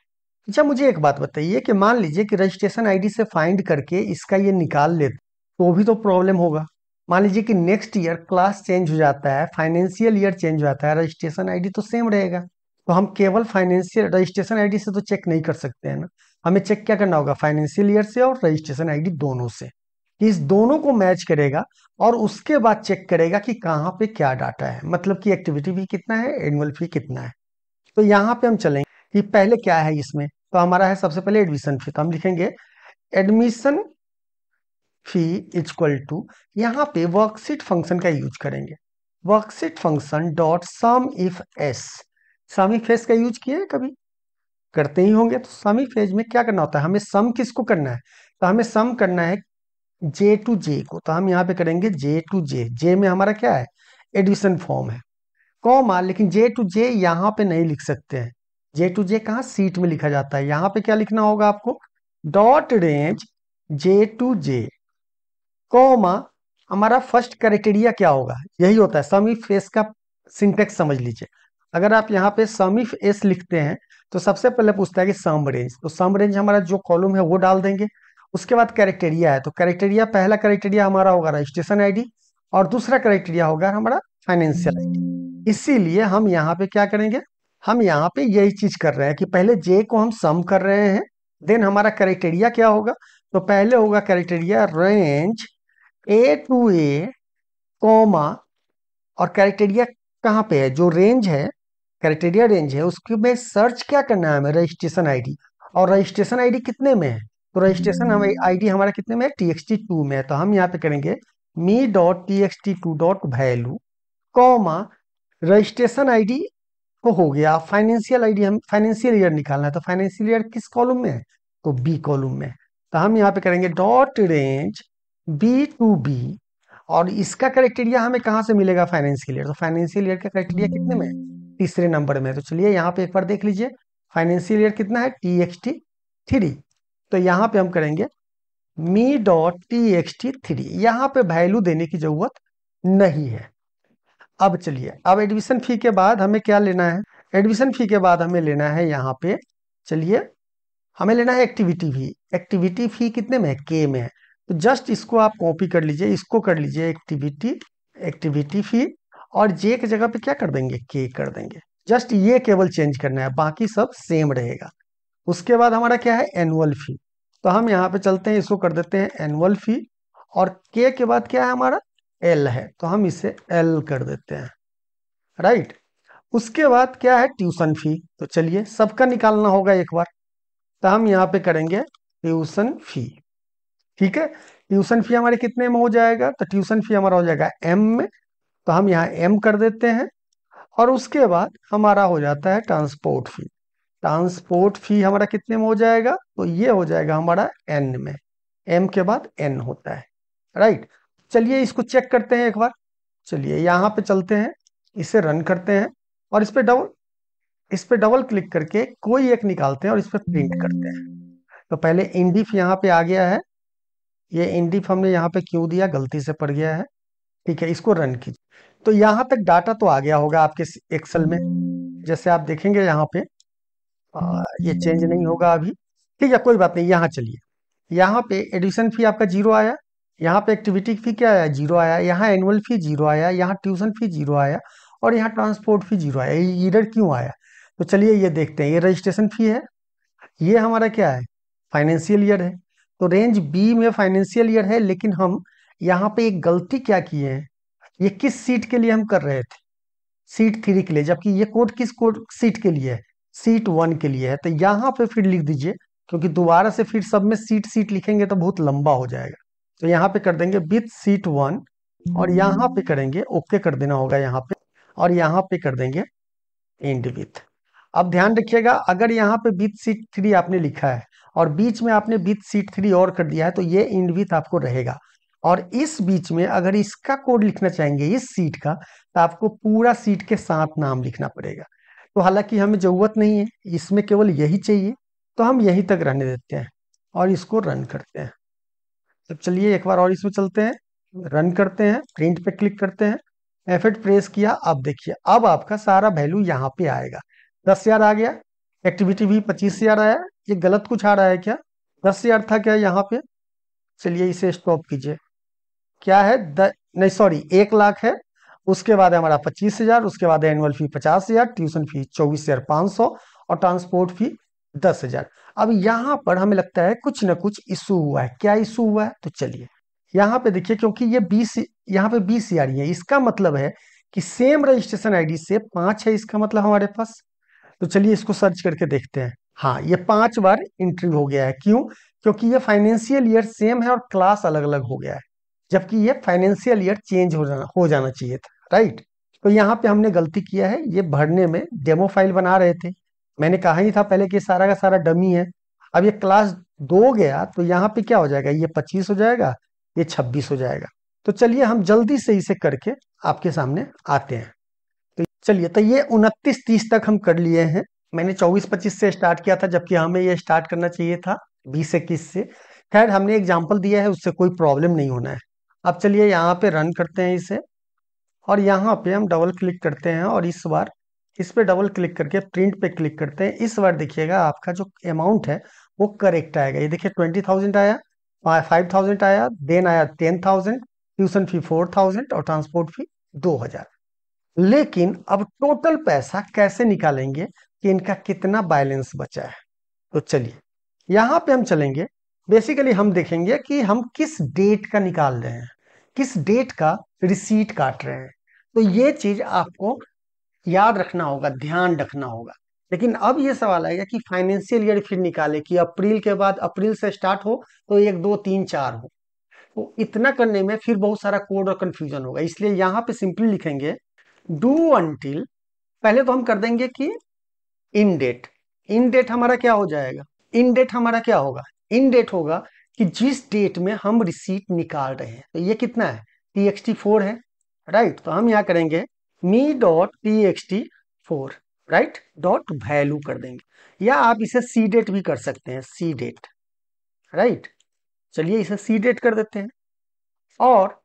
अच्छा मुझे एक बात बताइए कि मान लीजिए कि रजिस्ट्रेशन आईडी से फाइंड करके इसका ये निकाल ले तो भी तो प्रॉब्लम होगा। मान लीजिए कि नेक्स्ट ईयर क्लास चेंज हो जाता है फाइनेंशियल ईयर चेंज हो जाता है रजिस्ट्रेशन आईडी तो सेम रहेगा। तो हम केवल फाइनेंशियल रजिस्ट्रेशन आईडी से तो चेक नहीं कर सकते, हैं ना? हमें चेक क्या करना होगा? फाइनेंशियल ईयर से और रजिस्ट्रेशन आईडी दोनों से। इस दोनों को मैच करेगा और उसके बाद चेक करेगा कि कहाँ पे क्या डाटा है। मतलब कि एक्टिविटी फ़ी कितना है, एनुअल फ़ी कितना है। तो यहाँ पे हम चलेंगे कि पहले क्या है इसमें। तो हमारा है सबसे पहले एडमिशन फ़ी। तो हम लिखेंगे, एडमिशन फ़ी इक्वल टू यहाँ पे वर्कशीट फ़ंक्शन का यूज़ करेंगे। Worksheet function dot sum if S. Sum S का यूज़ किया है कभी? करते ही होंगे। तो सम एस में क्या करना होता है? हमें सम किसको करना है? तो हमें सम करना है जे टू जे को तो हम यहाँ पे करेंगे जे टू जे जे में हमारा क्या है? एडिशन फॉर्म है। कॉमा लेकिन जे टू जे यहाँ पे नहीं लिख सकते हैं। जे टू जे कहा? सीट में लिखा जाता है। यहाँ पे क्या लिखना होगा आपको? Dot range J to J comma हमारा फ़र्स्ट क्राइटेरिया क्या होगा? यही होता है। सम इफ़ एस का सिंटेक्स समझ लीजिए। अगर आप यहाँ पे सम इफ़ एस लिखते हैं तो सबसे पहले पूछता है कि सम रेंज तो सम रेंज हमारा जो कॉलम है, वो डाल देंगे। उसके बाद क्राइटेरिया है तो क्राइटेरिया पहला क्राइटेरिया हमारा होगा रजिस्ट्रेशन आईडी और दूसरा क्राइटेरिया होगा हमारा फाइनेंशियल आईडी इसीलिए हम यहाँ पे क्या करेंगे, हम यहाँ पे यही चीज़ कर रहे हैं कि पहले जे को हम सम कर रहे हैं देन हमारा क्राइटेरिया क्या होगा? तो पहले होगा criteria range A to A comma और क्राइटेरिया कहाँ पे है? जो रेंज है क्राइटेरिया रेंज है, उसके में सर्च क्या करना है हमें? रजिस्ट्रेशन आईडी और रजिस्ट्रेशन आईडी कितने में है? तो रजिस्ट्रेशन हमें आईडी हमारा कितने में है? टी टी में है। तो हम यहाँ पे करेंगे me dot T X T two dot value comma registration ID को हो गया। फाइनेंशियल आईडी हम फाइनेंशियल ईयर निकालना है। तो फाइनेंशियल ईयर किस कॉलम में है? तो बी कॉलम में तो हम यहाँ पे करेंगे dot range B to B और इसका क्राइटेरिया हमें कहाँ से मिलेगा फाइनेंशियल ईयर तो फाइनेंशियल ईयर का क्राइटेरिया कितने में तीसरे नंबर में तो चलिए यहाँ पे एक बार देख लीजिए। फाइनेंशियल ईयर कितना है? टी एक्स टी थ्री तो यहाँ पे हम करेंगे me dot T X T three. यहाँ पे वैल्यू देने की ज़रूरत नहीं है। अब चलिए, अब एडमिशन फ़ी के बाद हमें क्या लेना है? एडमिशन फ़ी के बाद हमें लेना है यहाँ पे, चलिए, हमें लेना है एक्टिविटी फ़ी एक्टिविटी फ़ी कितने में है? के में है। तो जस्ट इसको आप कॉपी कर लीजिए, इसको कर लीजिए एक्टिविटी एक्टिविटी फ़ी और जे की जगह पे क्या कर देंगे? के कर देंगे। जस्ट ये केवल चेंज करना है, बाकी सब सेम रहेगा। उसके बाद हमारा क्या है? एनुअल फ़ी तो हम यहाँ पे चलते हैं, इसको कर देते हैं एनुअल फ़ी और के के बाद क्या है हमारा? एल है. तो हम इसे एल कर देते हैं. राइट उसके बाद क्या है? ट्यूशन फ़ी तो चलिए, सबका निकालना होगा एक बार. तो हम यहाँ पे करेंगे ट्यूशन फ़ी ठीक है? ट्यूशन फ़ी हमारे कितने में हो जाएगा? तो ट्यूशन फ़ी हमारा हो जाएगा एम में. तो हम यहाँ एम कर देते हैं. और उसके बाद हमारा हो जाता है ट्रांसपोर्ट फ़ी ट्रांसपोर्ट फ़ी हमारा कितने में हो जाएगा? तो ये हो जाएगा हमारा एन में। एम के बाद एन होता है। राइट चलिए इसको चेक करते हैं एक बार। चलिए यहाँ पे चलते हैं। इसे रन करते हैं और इस पर डबल इस पे डबल क्लिक करके कोई एक निकालते हैं और इस पर प्रिंट करते हैं। तो पहले इंडिफ यहाँ पे आ गया है। ये इंडिफ हमने यहाँ पे क्यों दिया? गलती से पड़ गया है। ठीक है, इसको रन कीजिए। तो यहाँ तक डाटा तो आ गया होगा आपके एक्सेल में। जैसे आप देखेंगे यहाँ पे ये चेंज नहीं होगा अभी। ठीक है, कोई बात नहीं, यहाँ चलिए। यहाँ पे एडमिशन फ़ी आपका ज़ीरो आया। यहाँ पे एक्टिविटी फ़ी क्या आया? ज़ीरो आया। यहाँ एनुअल फ़ी ज़ीरो आया। यहाँ ट्यूशन फ़ी ज़ीरो आया। और यहाँ ट्रांसपोर्ट फ़ी ज़ीरो आया। ये इधर क्यों आया? तो चलिए ये देखते हैं। ये रजिस्ट्रेशन फ़ी है। ये हमारा क्या है? फाइनेंशियल ईयर है। तो रेंज बी में फाइनेंशियल ईयर है, लेकिन हम यहाँ पे एक गलती क्या किए हैं? ये किस सीट के लिए हम कर रहे थे? सीट थ्री के लिए, जबकि ये कोड किस कोड सीट के लिए है? सीट वन के लिए है तो यहाँ पे फिर लिख दीजिए, क्योंकि दोबारा से फिर सब में सीट सीट लिखेंगे तो बहुत लंबा हो जाएगा। तो यहाँ पे कर देंगे विथ सीट वन, और यहाँ पे करेंगे, ओके कर देना होगा यहाँ पे, और यहाँ पे कर देंगे एंड विथ। अब ध्यान रखिएगा, अगर यहाँ पे विथ सीट थ्री आपने लिखा है, और बीच में आपने विथ सीट थ्री और कर दिया है तो ये इंड विथ आपको रहेगा। और इस बीच में अगर इसका कोड लिखना चाहेंगे, इस सीट का तो आपको पूरा सीट के साथ नाम लिखना पड़ेगा। तो हालाँकि हमें ज़रूरत नहीं है, इसमें केवल यही चाहिए तो हम यहीं तक रहने देते हैं और इसको रन करते हैं। तो चलिए एक बार और इसमें चलते हैं रन करते हैं प्रिंट पे क्लिक करते हैं एफ़ प्रेस किया, अब देखिए, अब आपका सारा वैल्यू यहाँ पे आएगा। दस हज़ार आ गया एक्टिविटी भी पच्चीस हज़ार आया, ये गलत कुछ आ रहा है क्या? दस हज़ार था क्या यहाँ पे? चलिए इसे स्टॉप कीजिए। क्या है? द, नहीं सॉरी एक लाख है उसके बाद है हमारा पच्चीस हज़ार, उसके बाद एनुअल फ़ी पचास हज़ार ट्यूशन फ़ी चौबीस हज़ार पाँच सौ और ट्रांसपोर्ट फ़ी दस हज़ार। अब यहाँ पर हमें लगता है कुछ ना कुछ इशू हुआ है। क्या इशू हुआ है? तो चलिए, यहाँ पे देखिए क्योंकि ये बीस, यहाँ पे बीस हज़ार रही है। इसका मतलब है कि सेम रजिस्ट्रेशन आईडी से पाँच है इसका मतलब हमारे पास। तो चलिए इसको सर्च करके देखते हैं। हाँ ये पाँच बार एंट्री हो गया है। क्यों? क्योंकि ये फाइनेंशियल ईयर सेम है और क्लास अलग अलग हो गया है। जबकि ये फाइनेंशियल ईयर चेंज हो जाना हो जाना चाहिए था। राइट? तो यहाँ पे हमने गलती किया है, ये भरने में डेमो फ़ाइल बना रहे थे। मैंने कहा ही था पहले कि सारा का सारा डमी है। अब ये क्लास दो गया तो यहाँ पे क्या हो जाएगा? ये पच्चीस हो जाएगा, ये छब्बीस हो जाएगा। तो चलिए हम जल्दी से इसे करके आपके सामने आते हैं। तो चलिए तो ये उनतीस तीस तक हम कर लिए हैं। मैंने चौबीस पच्चीस से स्टार्ट किया था, जबकि हमें ये स्टार्ट करना चाहिए था, बीस इक्कीस से। खैर, हमने एग्ज़ाम्पल दिया है, उससे कोई प्रॉब्लम नहीं होना है। अब चलिए यहाँ पे रन करते हैं इसे। और यहाँ पे हम डबल क्लिक करते हैं और इस बार इस पे डबल क्लिक करके प्रिंट पे क्लिक करते हैं। इस बार देखिएगा आपका जो अमाउंट है, वो करेक्ट आएगा। ये देखिए ट्वेंटी थाउज़ेंड आया फाइव थाउज़ेंड आया देन आया ten thousand tuition fee four thousand और ट्रांसपोर्ट फ़ी दो हज़ार। लेकिन अब टोटल पैसा कैसे निकालेंगे कि इनका कितना बैलेंस बचा है? तो चलिए, यहाँ पे हम चलेंगे। बेसिकली हम देखेंगे कि हम किस डेट का निकाल रहे हैं, किस डेट का रिसीट काट रहे हैं। तो ये चीज़ आपको याद रखना होगा, ध्यान रखना होगा। लेकिन अब ये सवाल आएगा कि फाइनेंशियल ईयर फिर निकाले कि अप्रैल के बाद अप्रैल से स्टार्ट हो तो एक, दो, तीन, चार हो। तो इतना करने में फिर बहुत सारा कोड और कंफ्यूजन होगा। इसलिए यहाँ पे सिंपली लिखेंगे डू अनटिल पहले तो हम कर देंगे कि इन डेट इन डेट हमारा क्या हो जाएगा? इन डेट हमारा क्या होगा? इन डेट होगा कि जिस डेट में हम रिसीट निकाल रहे हैं। तो ये कितना है? टी एक्स टी फोर है। राइट तो हम यहाँ करेंगे me dot T X T four right dot value कर देंगे। या आप इसे सी डेट भी कर सकते हैं सी डेट राइट चलिए इसे सी डेट कर देते हैं। और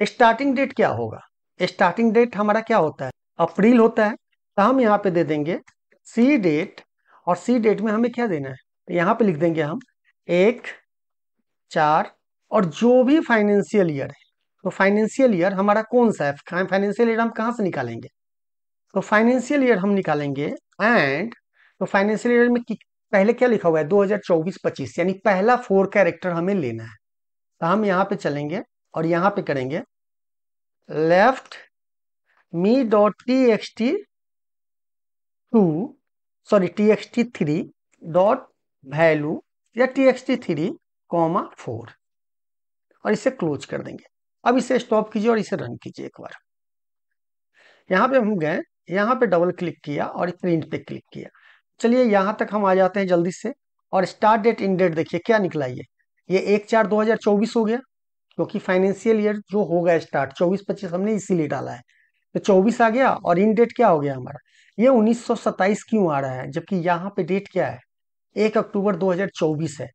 स्टार्टिंग डेट क्या होगा? स्टार्टिंग डेट हमारा क्या होता है? अप्रैल होता है तो हम यहाँ पे दे देंगे सी डेट और सी डेट में हमें क्या देना है? तो यहाँ पे लिख देंगे हम एक, चार, और जो भी फाइनेंशियल ईयर है तो फाइनेंशियल ईयर हमारा कौन सा है? फाइनेंशियल ईयर हम कहाँ से निकालेंगे? तो फाइनेंशियल ईयर हम निकालेंगे एंड तो फाइनेंशियल ईयर में पहले क्या लिखा हुआ है? 2024-25 यानी पहला फोर कैरेक्टर हमें लेना है। तो हम यहाँ पे चलेंगे और यहाँ पे करेंगे। Left me dot T X T two sorry T X T three dot value या T X T three comma four और इसे क्लोज कर देंगे। अब इसे स्टॉप कीजिए और इसे रन कीजिए एक बार। यहाँ पे हम गए, यहाँ पे डबल क्लिक किया और प्रिंट पे क्लिक किया। चलिए यहाँ तक हम आ जाते हैं जल्दी से। और स्टार्ट डेट इन डेट देखिए, क्या निकला ये? ये एक चार दो हज़ार चौबीस हो गया, क्योंकि फाइनेंशियल ईयर जो होगा स्टार्ट चौबीस पच्चीस हमने इसीलिए डाला है। तो चौबीस आ गया और इन डेट क्या हो गया हमारा? ये उन्नीस सौ सत्ताइस क्यों आ रहा है? जबकि यहाँ पे डेट क्या है? एक अक्टूबर 2024 है।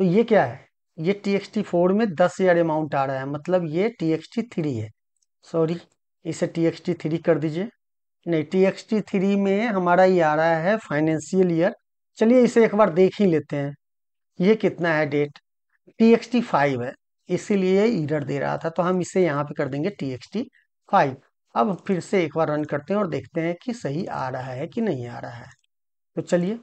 तो ये क्या है? ये टी एक्स टी फोर में दस हज़ार अमाउंट आ रहा है। मतलब ये टी एक्स टी थ्री है। सॉरी इसे टी एक्स टी थ्री कर दीजिए। नहीं टी एक्स टी थ्री में हमारा ये आ रहा है फाइनेंशियल ईयर चलिए इसे एक बार देख ही लेते हैं। ये कितना है date T X T five है। इसीलिए इरर दे रहा था तो हम इसे यहाँ पे कर देंगे टी एक्स टी फाइव अब फिर से एक बार रन करते हैं और देखते हैं कि सही आ रहा है कि नहीं आ रहा है। तो चलिए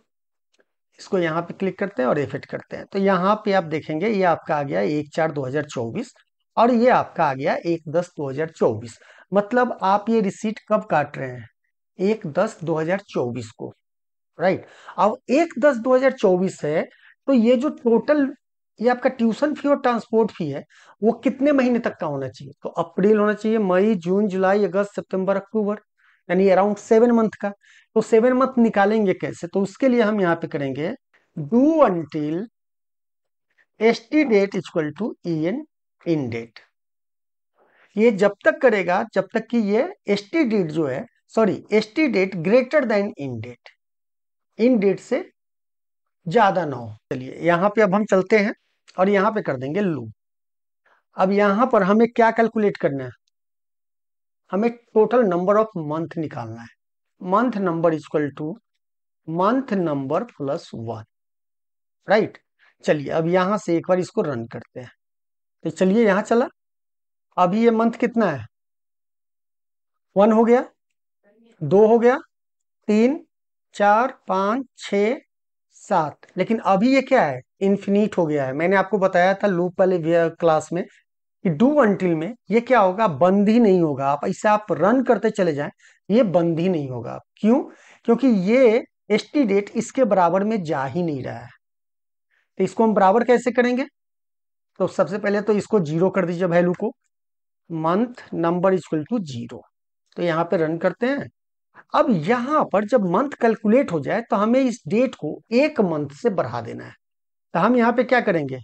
इसको यहाँ पे क्लिक करते हैं और एफिट करते हैं। तो यहाँ पे आप देखेंगे, ये आपका आ गया एक चार दो हज़ार चौबीस और ये आपका आ गया एक दस दो हज़ार चौबीस। मतलब आप ये रिसीट कब काट रहे हैं? एक दस दो हज़ार चौबीस को राइट अब एक दस दो हज़ार चौबीस है तो ये जो टोटल ये आपका ट्यूशन फ़ी और ट्रांसपोर्ट फ़ी है, वो कितने महीने तक का होना चाहिए? तो अप्रैल होना चाहिए, मई, जून, जुलाई, अगस्त, सितंबर, अक्टूबर। यानी अराउंड सेवन मंथ का तो सेवन मंथ निकालेंगे कैसे? तो उसके लिए हम यहाँ पे करेंगे do until S T date equal to E N end date ये जब तक करेगा, जब तक कि ये एस टी डेट जो है sorry S T date greater than end date end date से ज़्यादा ना हो। चलिए, यहाँ पे अब हम चलते हैं और यहाँ पे कर देंगे लू अब यहाँ पर हमें क्या कैलकुलेट करना है? हमें टोटल नंबर ऑफ़ मंथ निकालना है। Month number equal to month number plus one right चलिए, अब यहाँ से एक बार इसको रन करते हैं। तो चलिए, यहाँ चला। अभी ये मंथ कितना है? वन हो गया, दो हो गया, तीन, चार, पाँच, छ, सात। लेकिन अभी ये क्या है? इन्फिनिट हो गया है। मैंने आपको बताया था लूप वाले क्लास में। कि डू अंटिल में ये क्या होगा? बंद ही नहीं होगा। आप ऐसे आप रन करते चले जाएँ, ये बंद ही नहीं होगा। क्यों? क्योंकि ये एस टी डेट इसके बराबर में जा ही नहीं रहा है। तो इसको हम बराबर कैसे करेंगे? तो सबसे पहले तो इसको ज़ीरो कर दीजिए वैल्यू को। Month number equal to zero तो यहाँ पे रन करते हैं। अब यहाँ पर जब मंथ कैलकुलेट हो जाए तो हमें इस डेट को एक मंथ से बढ़ा देना है। तो हम यहाँ पे क्या करेंगे?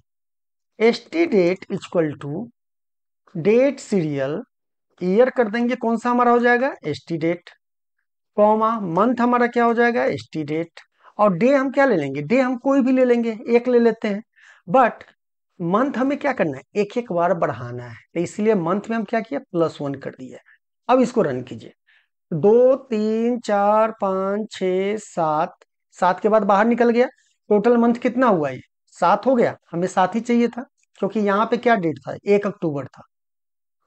S T date equal to date serial year कर देंगे, कौन सा हमारा हो जाएगा? S T date comma month हमारा क्या हो जाएगा? एस टी डेट और डे हम क्या ले लेंगे? डे हम कोई भी ले लेंगे, एक ले लेते हैं। बट मंथ हमें क्या करना है? एक एक बार बढ़ाना है। तो इसलिए मंथ में हम क्या किया? प्लस वन कर दिया अब इसको रन कीजिए। दो, तीन, चार, पाँच छ सात। सात के बाद बाहर निकल गया। टोटल मंथ कितना हुआ ये? सात हो गया। हमें सात ही चाहिए था, क्योंकि यहाँ पे क्या डेट था? एक अक्टूबर था।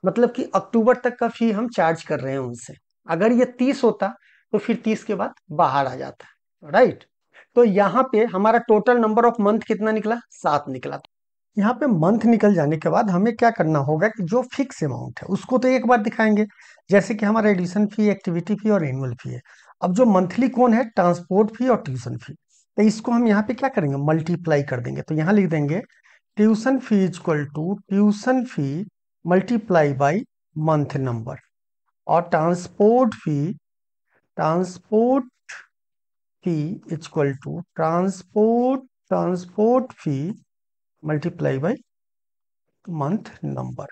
मतलब कि अक्टूबर तक का फ़ी हम चार्ज कर रहे हैं उनसे। अगर ये तीस होता तो फिर तीस के बाद बाहर आ जाता राइट तो यहाँ पे हमारा टोटल नंबर ऑफ़ मंथ कितना निकला? सात निकला। यहाँ पे मंथ निकल जाने के बाद हमें क्या करना होगा कि जो फिक्स अमाउंट है, उसको तो एक बार दिखाएँगे। जैसे कि हमारा एडमिशन फ़ी एक्टिविटी फ़ी और एनुअल फ़ी है। अब जो मंथली कौन है? ट्रांसपोर्ट फ़ी और ट्यूशन फ़ी तो इसको हम यहाँ पे क्या करेंगे? मल्टीप्लाई कर देंगे। तो यहाँ लिख देंगे tuition fee equal to tuition fee multiply by month number और transport fee transport fee equal to transport transport fee multiply by month number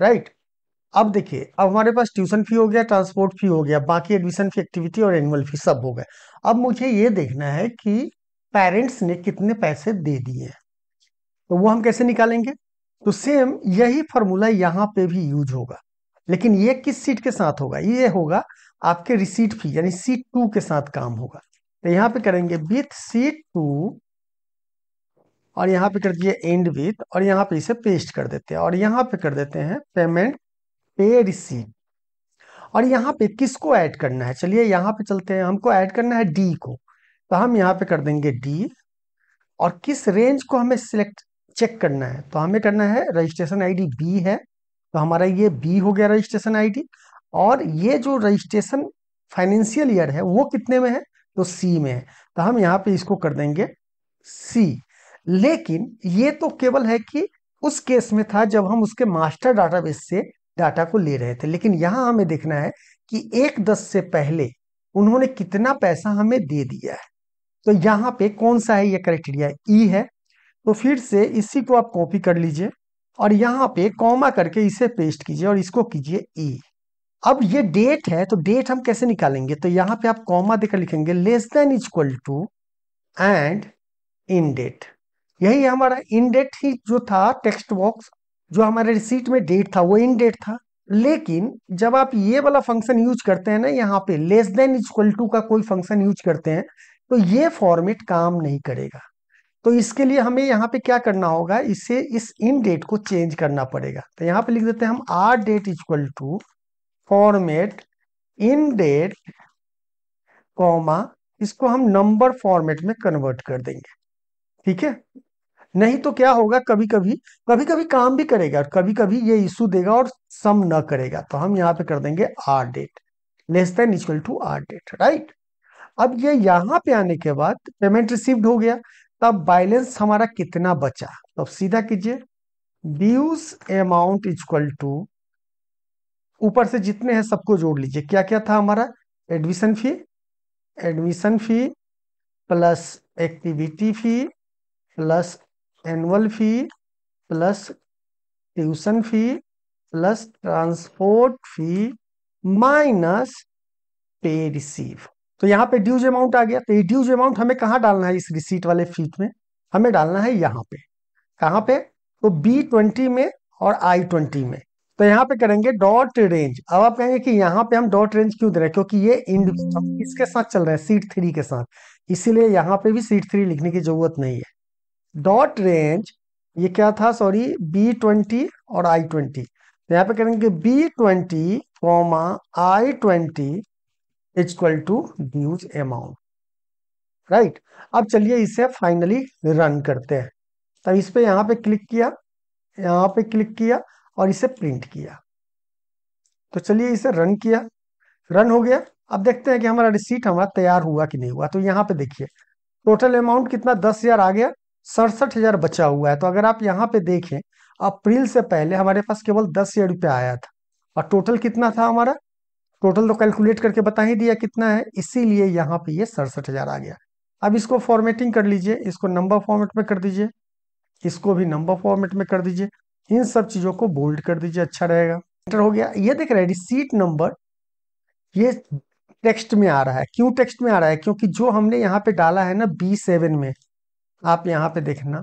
right अब देखिए, अब हमारे पास ट्यूशन फ़ी हो गया ट्रांसपोर्ट फ़ी हो गया, बाकी एडमिशन फ़ी एक्टिविटी और एनुअल फ़ी सब हो गया अब मुझे ये देखना है कि पेरेंट्स ने कितने पैसे दे दिए तो वो हम कैसे निकालेंगे? तो सेम यही फॉर्मूला यहाँ पे भी यूज़ होगा। लेकिन ये किस सीट के साथ होगा? ये होगा आपके रिसीट फ़ी यानी सीट टू के साथ काम होगा। तो यहाँ पे करेंगे विथ सीट टू और यहाँ पे कर दिए एंड विथ और यहाँ पे इसे पेस्ट कर देते हैं, और यहाँ पे कर देते हैं पेमेंट पे रिसीट और यहाँ पे किसको ऐड करना है? चलिए यहाँ पे चलते हैं, हमको ऐड करना है डी को। तो हम यहाँ पे कर देंगे डी और किस रेंज को हमें सिलेक्ट चेक करना है। तो हमें करना है, रजिस्ट्रेशन आईडी बी है तो हमारा ये बी हो गया रजिस्ट्रेशन आईडी और ये जो रजिस्ट्रेशन फाइनेंशियल ईयर है, वो कितने में है? तो सी में है। तो हम यहाँ पे इसको कर देंगे सी लेकिन ये तो केवल है कि उस केस में था जब हम उसके मास्टर डाटाबेस से डाटा को ले रहे थे। लेकिन यहाँ हमें देखना है कि एक दस से पहले उन्होंने कितना पैसा हमें दे दिया है। तो यहाँ पे कौन सा है ये क्राइटेरिया? ई है। तो फिर से इसी को आप कॉपी कर लीजिए और यहाँ पे कॉमा करके इसे पेस्ट कीजिए और इसको कीजिए ई अब ये डेट है तो डेट हम कैसे निकालेंगे? तो यहाँ पे आप कॉमा देकर लिखेंगे less than equal to and end date यही हमारा इन डेट ही जो था टेक्स्ट बॉक्स जो हमारे रिसीट में डेट था, वो इन डेट था। लेकिन जब आप ये वाला फ़ंक्शन यूज़ करते हैं ना, यहाँ पे लेस देन इक्वल टू का कोई फ़ंक्शन यूज़ करते हैं तो ये फॉर्मेट काम नहीं करेगा। तो इसके लिए हमें यहाँ पे क्या करना होगा? इसे इस इन डेट को चेंज करना पड़ेगा। तो यहाँ पे लिख देते हैं हम R date equal to format end date comma इसको हम नंबर फॉर्मेट में कन्वर्ट कर देंगे। ठीक है? नहीं तो क्या होगा? कभी कभी कभी कभी काम भी करेगा और कभी कभी ये इशू देगा और सम न करेगा। तो हम यहाँ पे कर देंगे R date less than equal to R date right अब ये यहाँ पे आने के बाद पेमेंट रिसीव्ड हो गया। तब बैलेंस हमारा कितना बचा? तो सीधा कीजिए ड्यूज अमाउंट इक्वल टू, ऊपर से जितने हैं सबको जोड़ लीजिए। क्या क्या था हमारा? Admission fee admission fee, plus activity fee, plus annual fee, plus tuition fee, plus transport fee, minus pay receive. तो यहाँ पे ड्यूज अमाउंट आ गया। तो ये ड्यूज अमाउंट हमें कहाँ डालना है? इस रिसीट वाले फीट में। हमें डालना है यहाँ पे। कहाँ पे? तो बी ट्वेंटी में और आई ट्वेंटी में। तो यहाँ पे करेंगे डॉट रेंज अब आप कहेंगे कि यहाँ पे हम डॉट रेंज क्यों दे रहे हैं? क्योंकि ये इंड इसके साथ चल रहे हैं? सीट थ्री के साथ। इसीलिए यहाँ पे भी सीट थ्री लिखने की ज़रूरत नहीं है। डॉट रेंज ये क्या था? सॉरी बी ट्वेंटी और आई ट्वेंटी तो यहाँ पे करेंगे B twenty comma I twenty equal to dues amount right अब चलिए इसे फाइनली रन करते हैं। तब इस पे यहाँ पे क्लिक किया, यहाँ पे क्लिक किया और इसे प्रिंट किया। तो चलिए इसे रन किया। रन हो गया। अब देखते हैं कि हमारा रिसीट हमारा तैयार हुआ कि नहीं हुआ। तो यहाँ पे देखिए टोटल अमाउंट कितना दस हज़ार आ गया, सड़सठ हज़ार बचा हुआ है। तो अगर आप यहाँ पे देखें, अप्रैल से पहले हमारे पास केवल दस हज़ार रुपया आया था। और टोटल कितना था हमारा? टोटल तो कैलकुलेट करके बता ही दिया कितना है, इसीलिए यहाँ पे ये सड़सठ हज़ार आ गया। अब इसको फॉर्मेटिंग कर लीजिए, इसको नंबर फॉर्मेट में कर दीजिए, इसको भी नंबर फॉर्मेट में कर दीजिए, इन सब चीज़ों को बोल्ड कर दीजिए अच्छा रहेगा। एंटर हो गया। ये देख रहे हैं रिसीट नंबर ये टेक्स्ट में आ रहा है। क्यों टेक्स्ट में आ रहा है? क्योंकि जो हमने यहाँ पे डाला है ना बी सेवन में, आप यहाँ पे देखना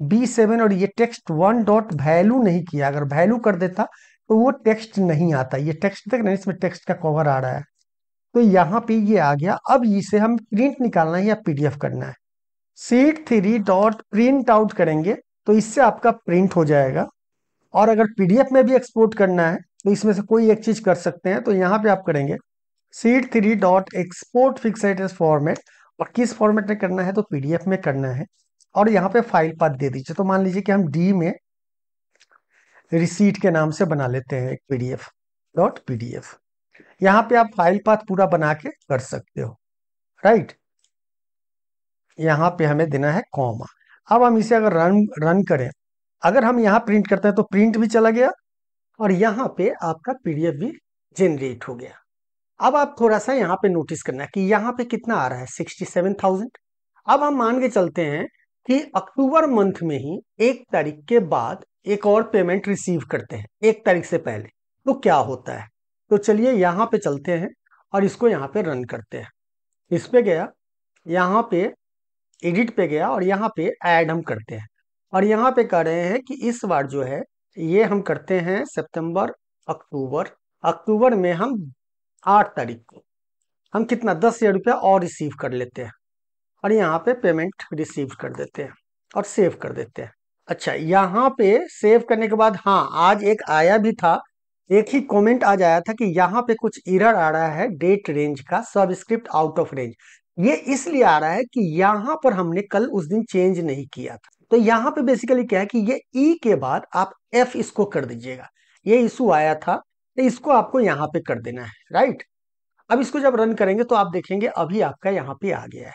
बी सेवन और ये टेक्स्ट वन डॉट वैल्यू नहीं किया। अगर वैल्यू कर देता तो वो टेक्स्ट नहीं आता, ये टेक्स्ट देख ना इसमें टेक्स्ट का कवर आ रहा है। तो यहाँ पे ये आ गया, अब इसे हम प्रिंट निकालना है या पीडीएफ करना है। Sheet three dot print out करेंगे तो इससे आपका प्रिंट हो जाएगा। और अगर पीडीएफ में भी एक्सपोर्ट करना है तो इसमें से कोई एक चीज़ कर सकते हैं तो यहाँ पे आप करेंगे। Sheet three dot export fixed format और किस फॉर्मेट में करना है तो पीडीएफ में करना है। और यहाँ पे फ़ाइल पाथ दे दीजिए। तो मान लीजिए कि हम डी में रिसीट के नाम से बना लेते हैं एक पीडीएफ डॉट पीडीएफ यहाँ पे आप फ़ाइल पाथ पूरा बना के कर सकते हो राइट यहाँ पे हमें देना है कॉमा अब हम इसे अगर रन रन करें, अगर हम यहाँ प्रिंट करते हैं तो प्रिंट भी चला गया और यहाँ पे आपका पीडीएफ भी जनरेट हो गया। अब आप थोड़ा सा यहाँ पे नोटिस करना है कि यहाँ पे कितना आ रहा है सिक्सटी सेवन थाउज़ेंड अब हम मान के चलते हैं कि अक्टूबर मंथ में ही एक तारीख के बाद एक और पेमेंट रिसीव करते हैं, एक तारीख से पहले। तो क्या होता है? तो चलिए यहाँ पे चलते हैं और इसको यहाँ पे रन करते हैं। इस पे गया, यहाँ पे एडिट पे गया और यहाँ पे ऐड हम करते हैं। और यहाँ पे कह रहे हैं कि इस बार जो है, ये हम करते हैं सितंबर, अक्टूबर। अक्टूबर में हम आठ तारीख को, हम कितना? दस हज़ार रुपया और रिसीव कर लेते हैं। और यहाँ पे पेमेंट रिसीव कर देते हैं और सेव कर देते हैं। अच्छा यहाँ पे सेव करने के बाद हाँ आज एक आया भी था। एक ही कमेंट आज आया था कि यहाँ पे कुछ इरर आ रहा है डेट रेंज का सबस्क्रिप्ट आउट ऑफ़ रेंज ये इसलिए आ रहा है कि यहाँ पर हमने कल उस दिन चेंज नहीं किया था। तो यहाँ पे बेसिकली क्या है कि ये ई e के बाद आप एफ़ इसको कर दीजिएगा। ये इशू आया था तो इसको आपको यहाँ पे कर देना है राइट अब इसको जब रन करेंगे तो आप देखेंगे अभी आपका यहाँ पे आ गया है।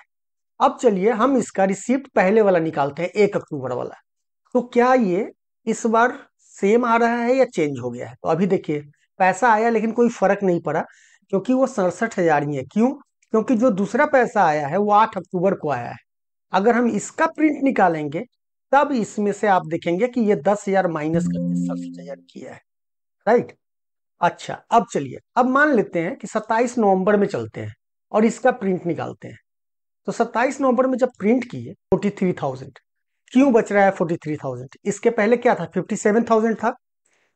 अब चलिए हम इसका रिसिप्ट पहले वाला निकालते हैं, एक अक्टूबर वाला। तो क्या ये इस बार सेम आ रहा है या चेंज हो गया है? तो अभी देखिए, पैसा आया लेकिन कोई फ़र्क नहीं पड़ा, क्योंकि वो सड़सठ हज़ार ही है। क्यों? क्योंकि जो दूसरा पैसा आया है, वो आठ अक्टूबर को आया है। अगर हम इसका प्रिंट निकालेंगे, तब इसमें से आप देखेंगे कि ये दस हज़ार माइनस करके सड़सठ हज़ार किया है। राइट अच्छा अब चलिए, अब मान लेते हैं कि सत्ताईस नवंबर में चलते हैं और इसका प्रिंट निकालते हैं। तो सत्ताईस नवंबर में जब प्रिंट किए फोर्टी थ्री थाउज़ेंड क्यों बच रहा है फोर्टी थ्री थाउज़ेंड इसके पहले क्या था? फिफ्टी सेवन थाउज़ेंड था।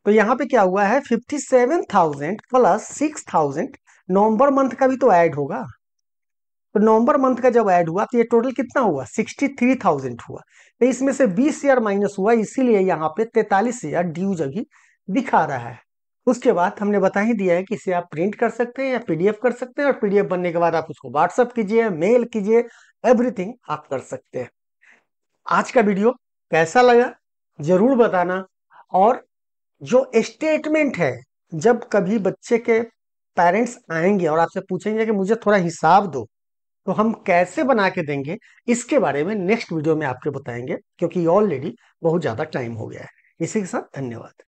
तो यहाँ पे क्या हुआ है? Fifty seven thousand plus six thousand November month का भी तो ऐड होगा। तो नवंबर मंथ का जब ऐड हुआ तो ये टोटल कितना हुआ? सिक्सटी थ्री थाउज़ेंड हुआ। तो इसमें से बीस हज़ार माइनस हुआ, इसीलिए यहाँ पे तैतालीस हज़ार ड्यू जगह दिखा रहा है। उसके बाद हमने बता ही दिया है कि इसे आप प्रिंट कर सकते हैं या पीडीएफ कर सकते हैं और पीडीएफ बनने के बाद आप उसको व्हाट्सअप कीजिए मेल कीजिए एवरीथिंग आप कर सकते हैं। आज का वीडियो कैसा लगा, ज़रूर बताना। और जो स्टेटमेंट है, जब कभी बच्चे के पेरेंट्स आएँगे और आपसे पूछेंगे कि मुझे थोड़ा हिसाब दो तो हम कैसे बना के देंगे, इसके बारे में नेक्स्ट वीडियो में आपके बताएँगे, क्योंकि ऑलरेडी बहुत ज़्यादा टाइम हो गया है। इसी के साथ धन्यवाद।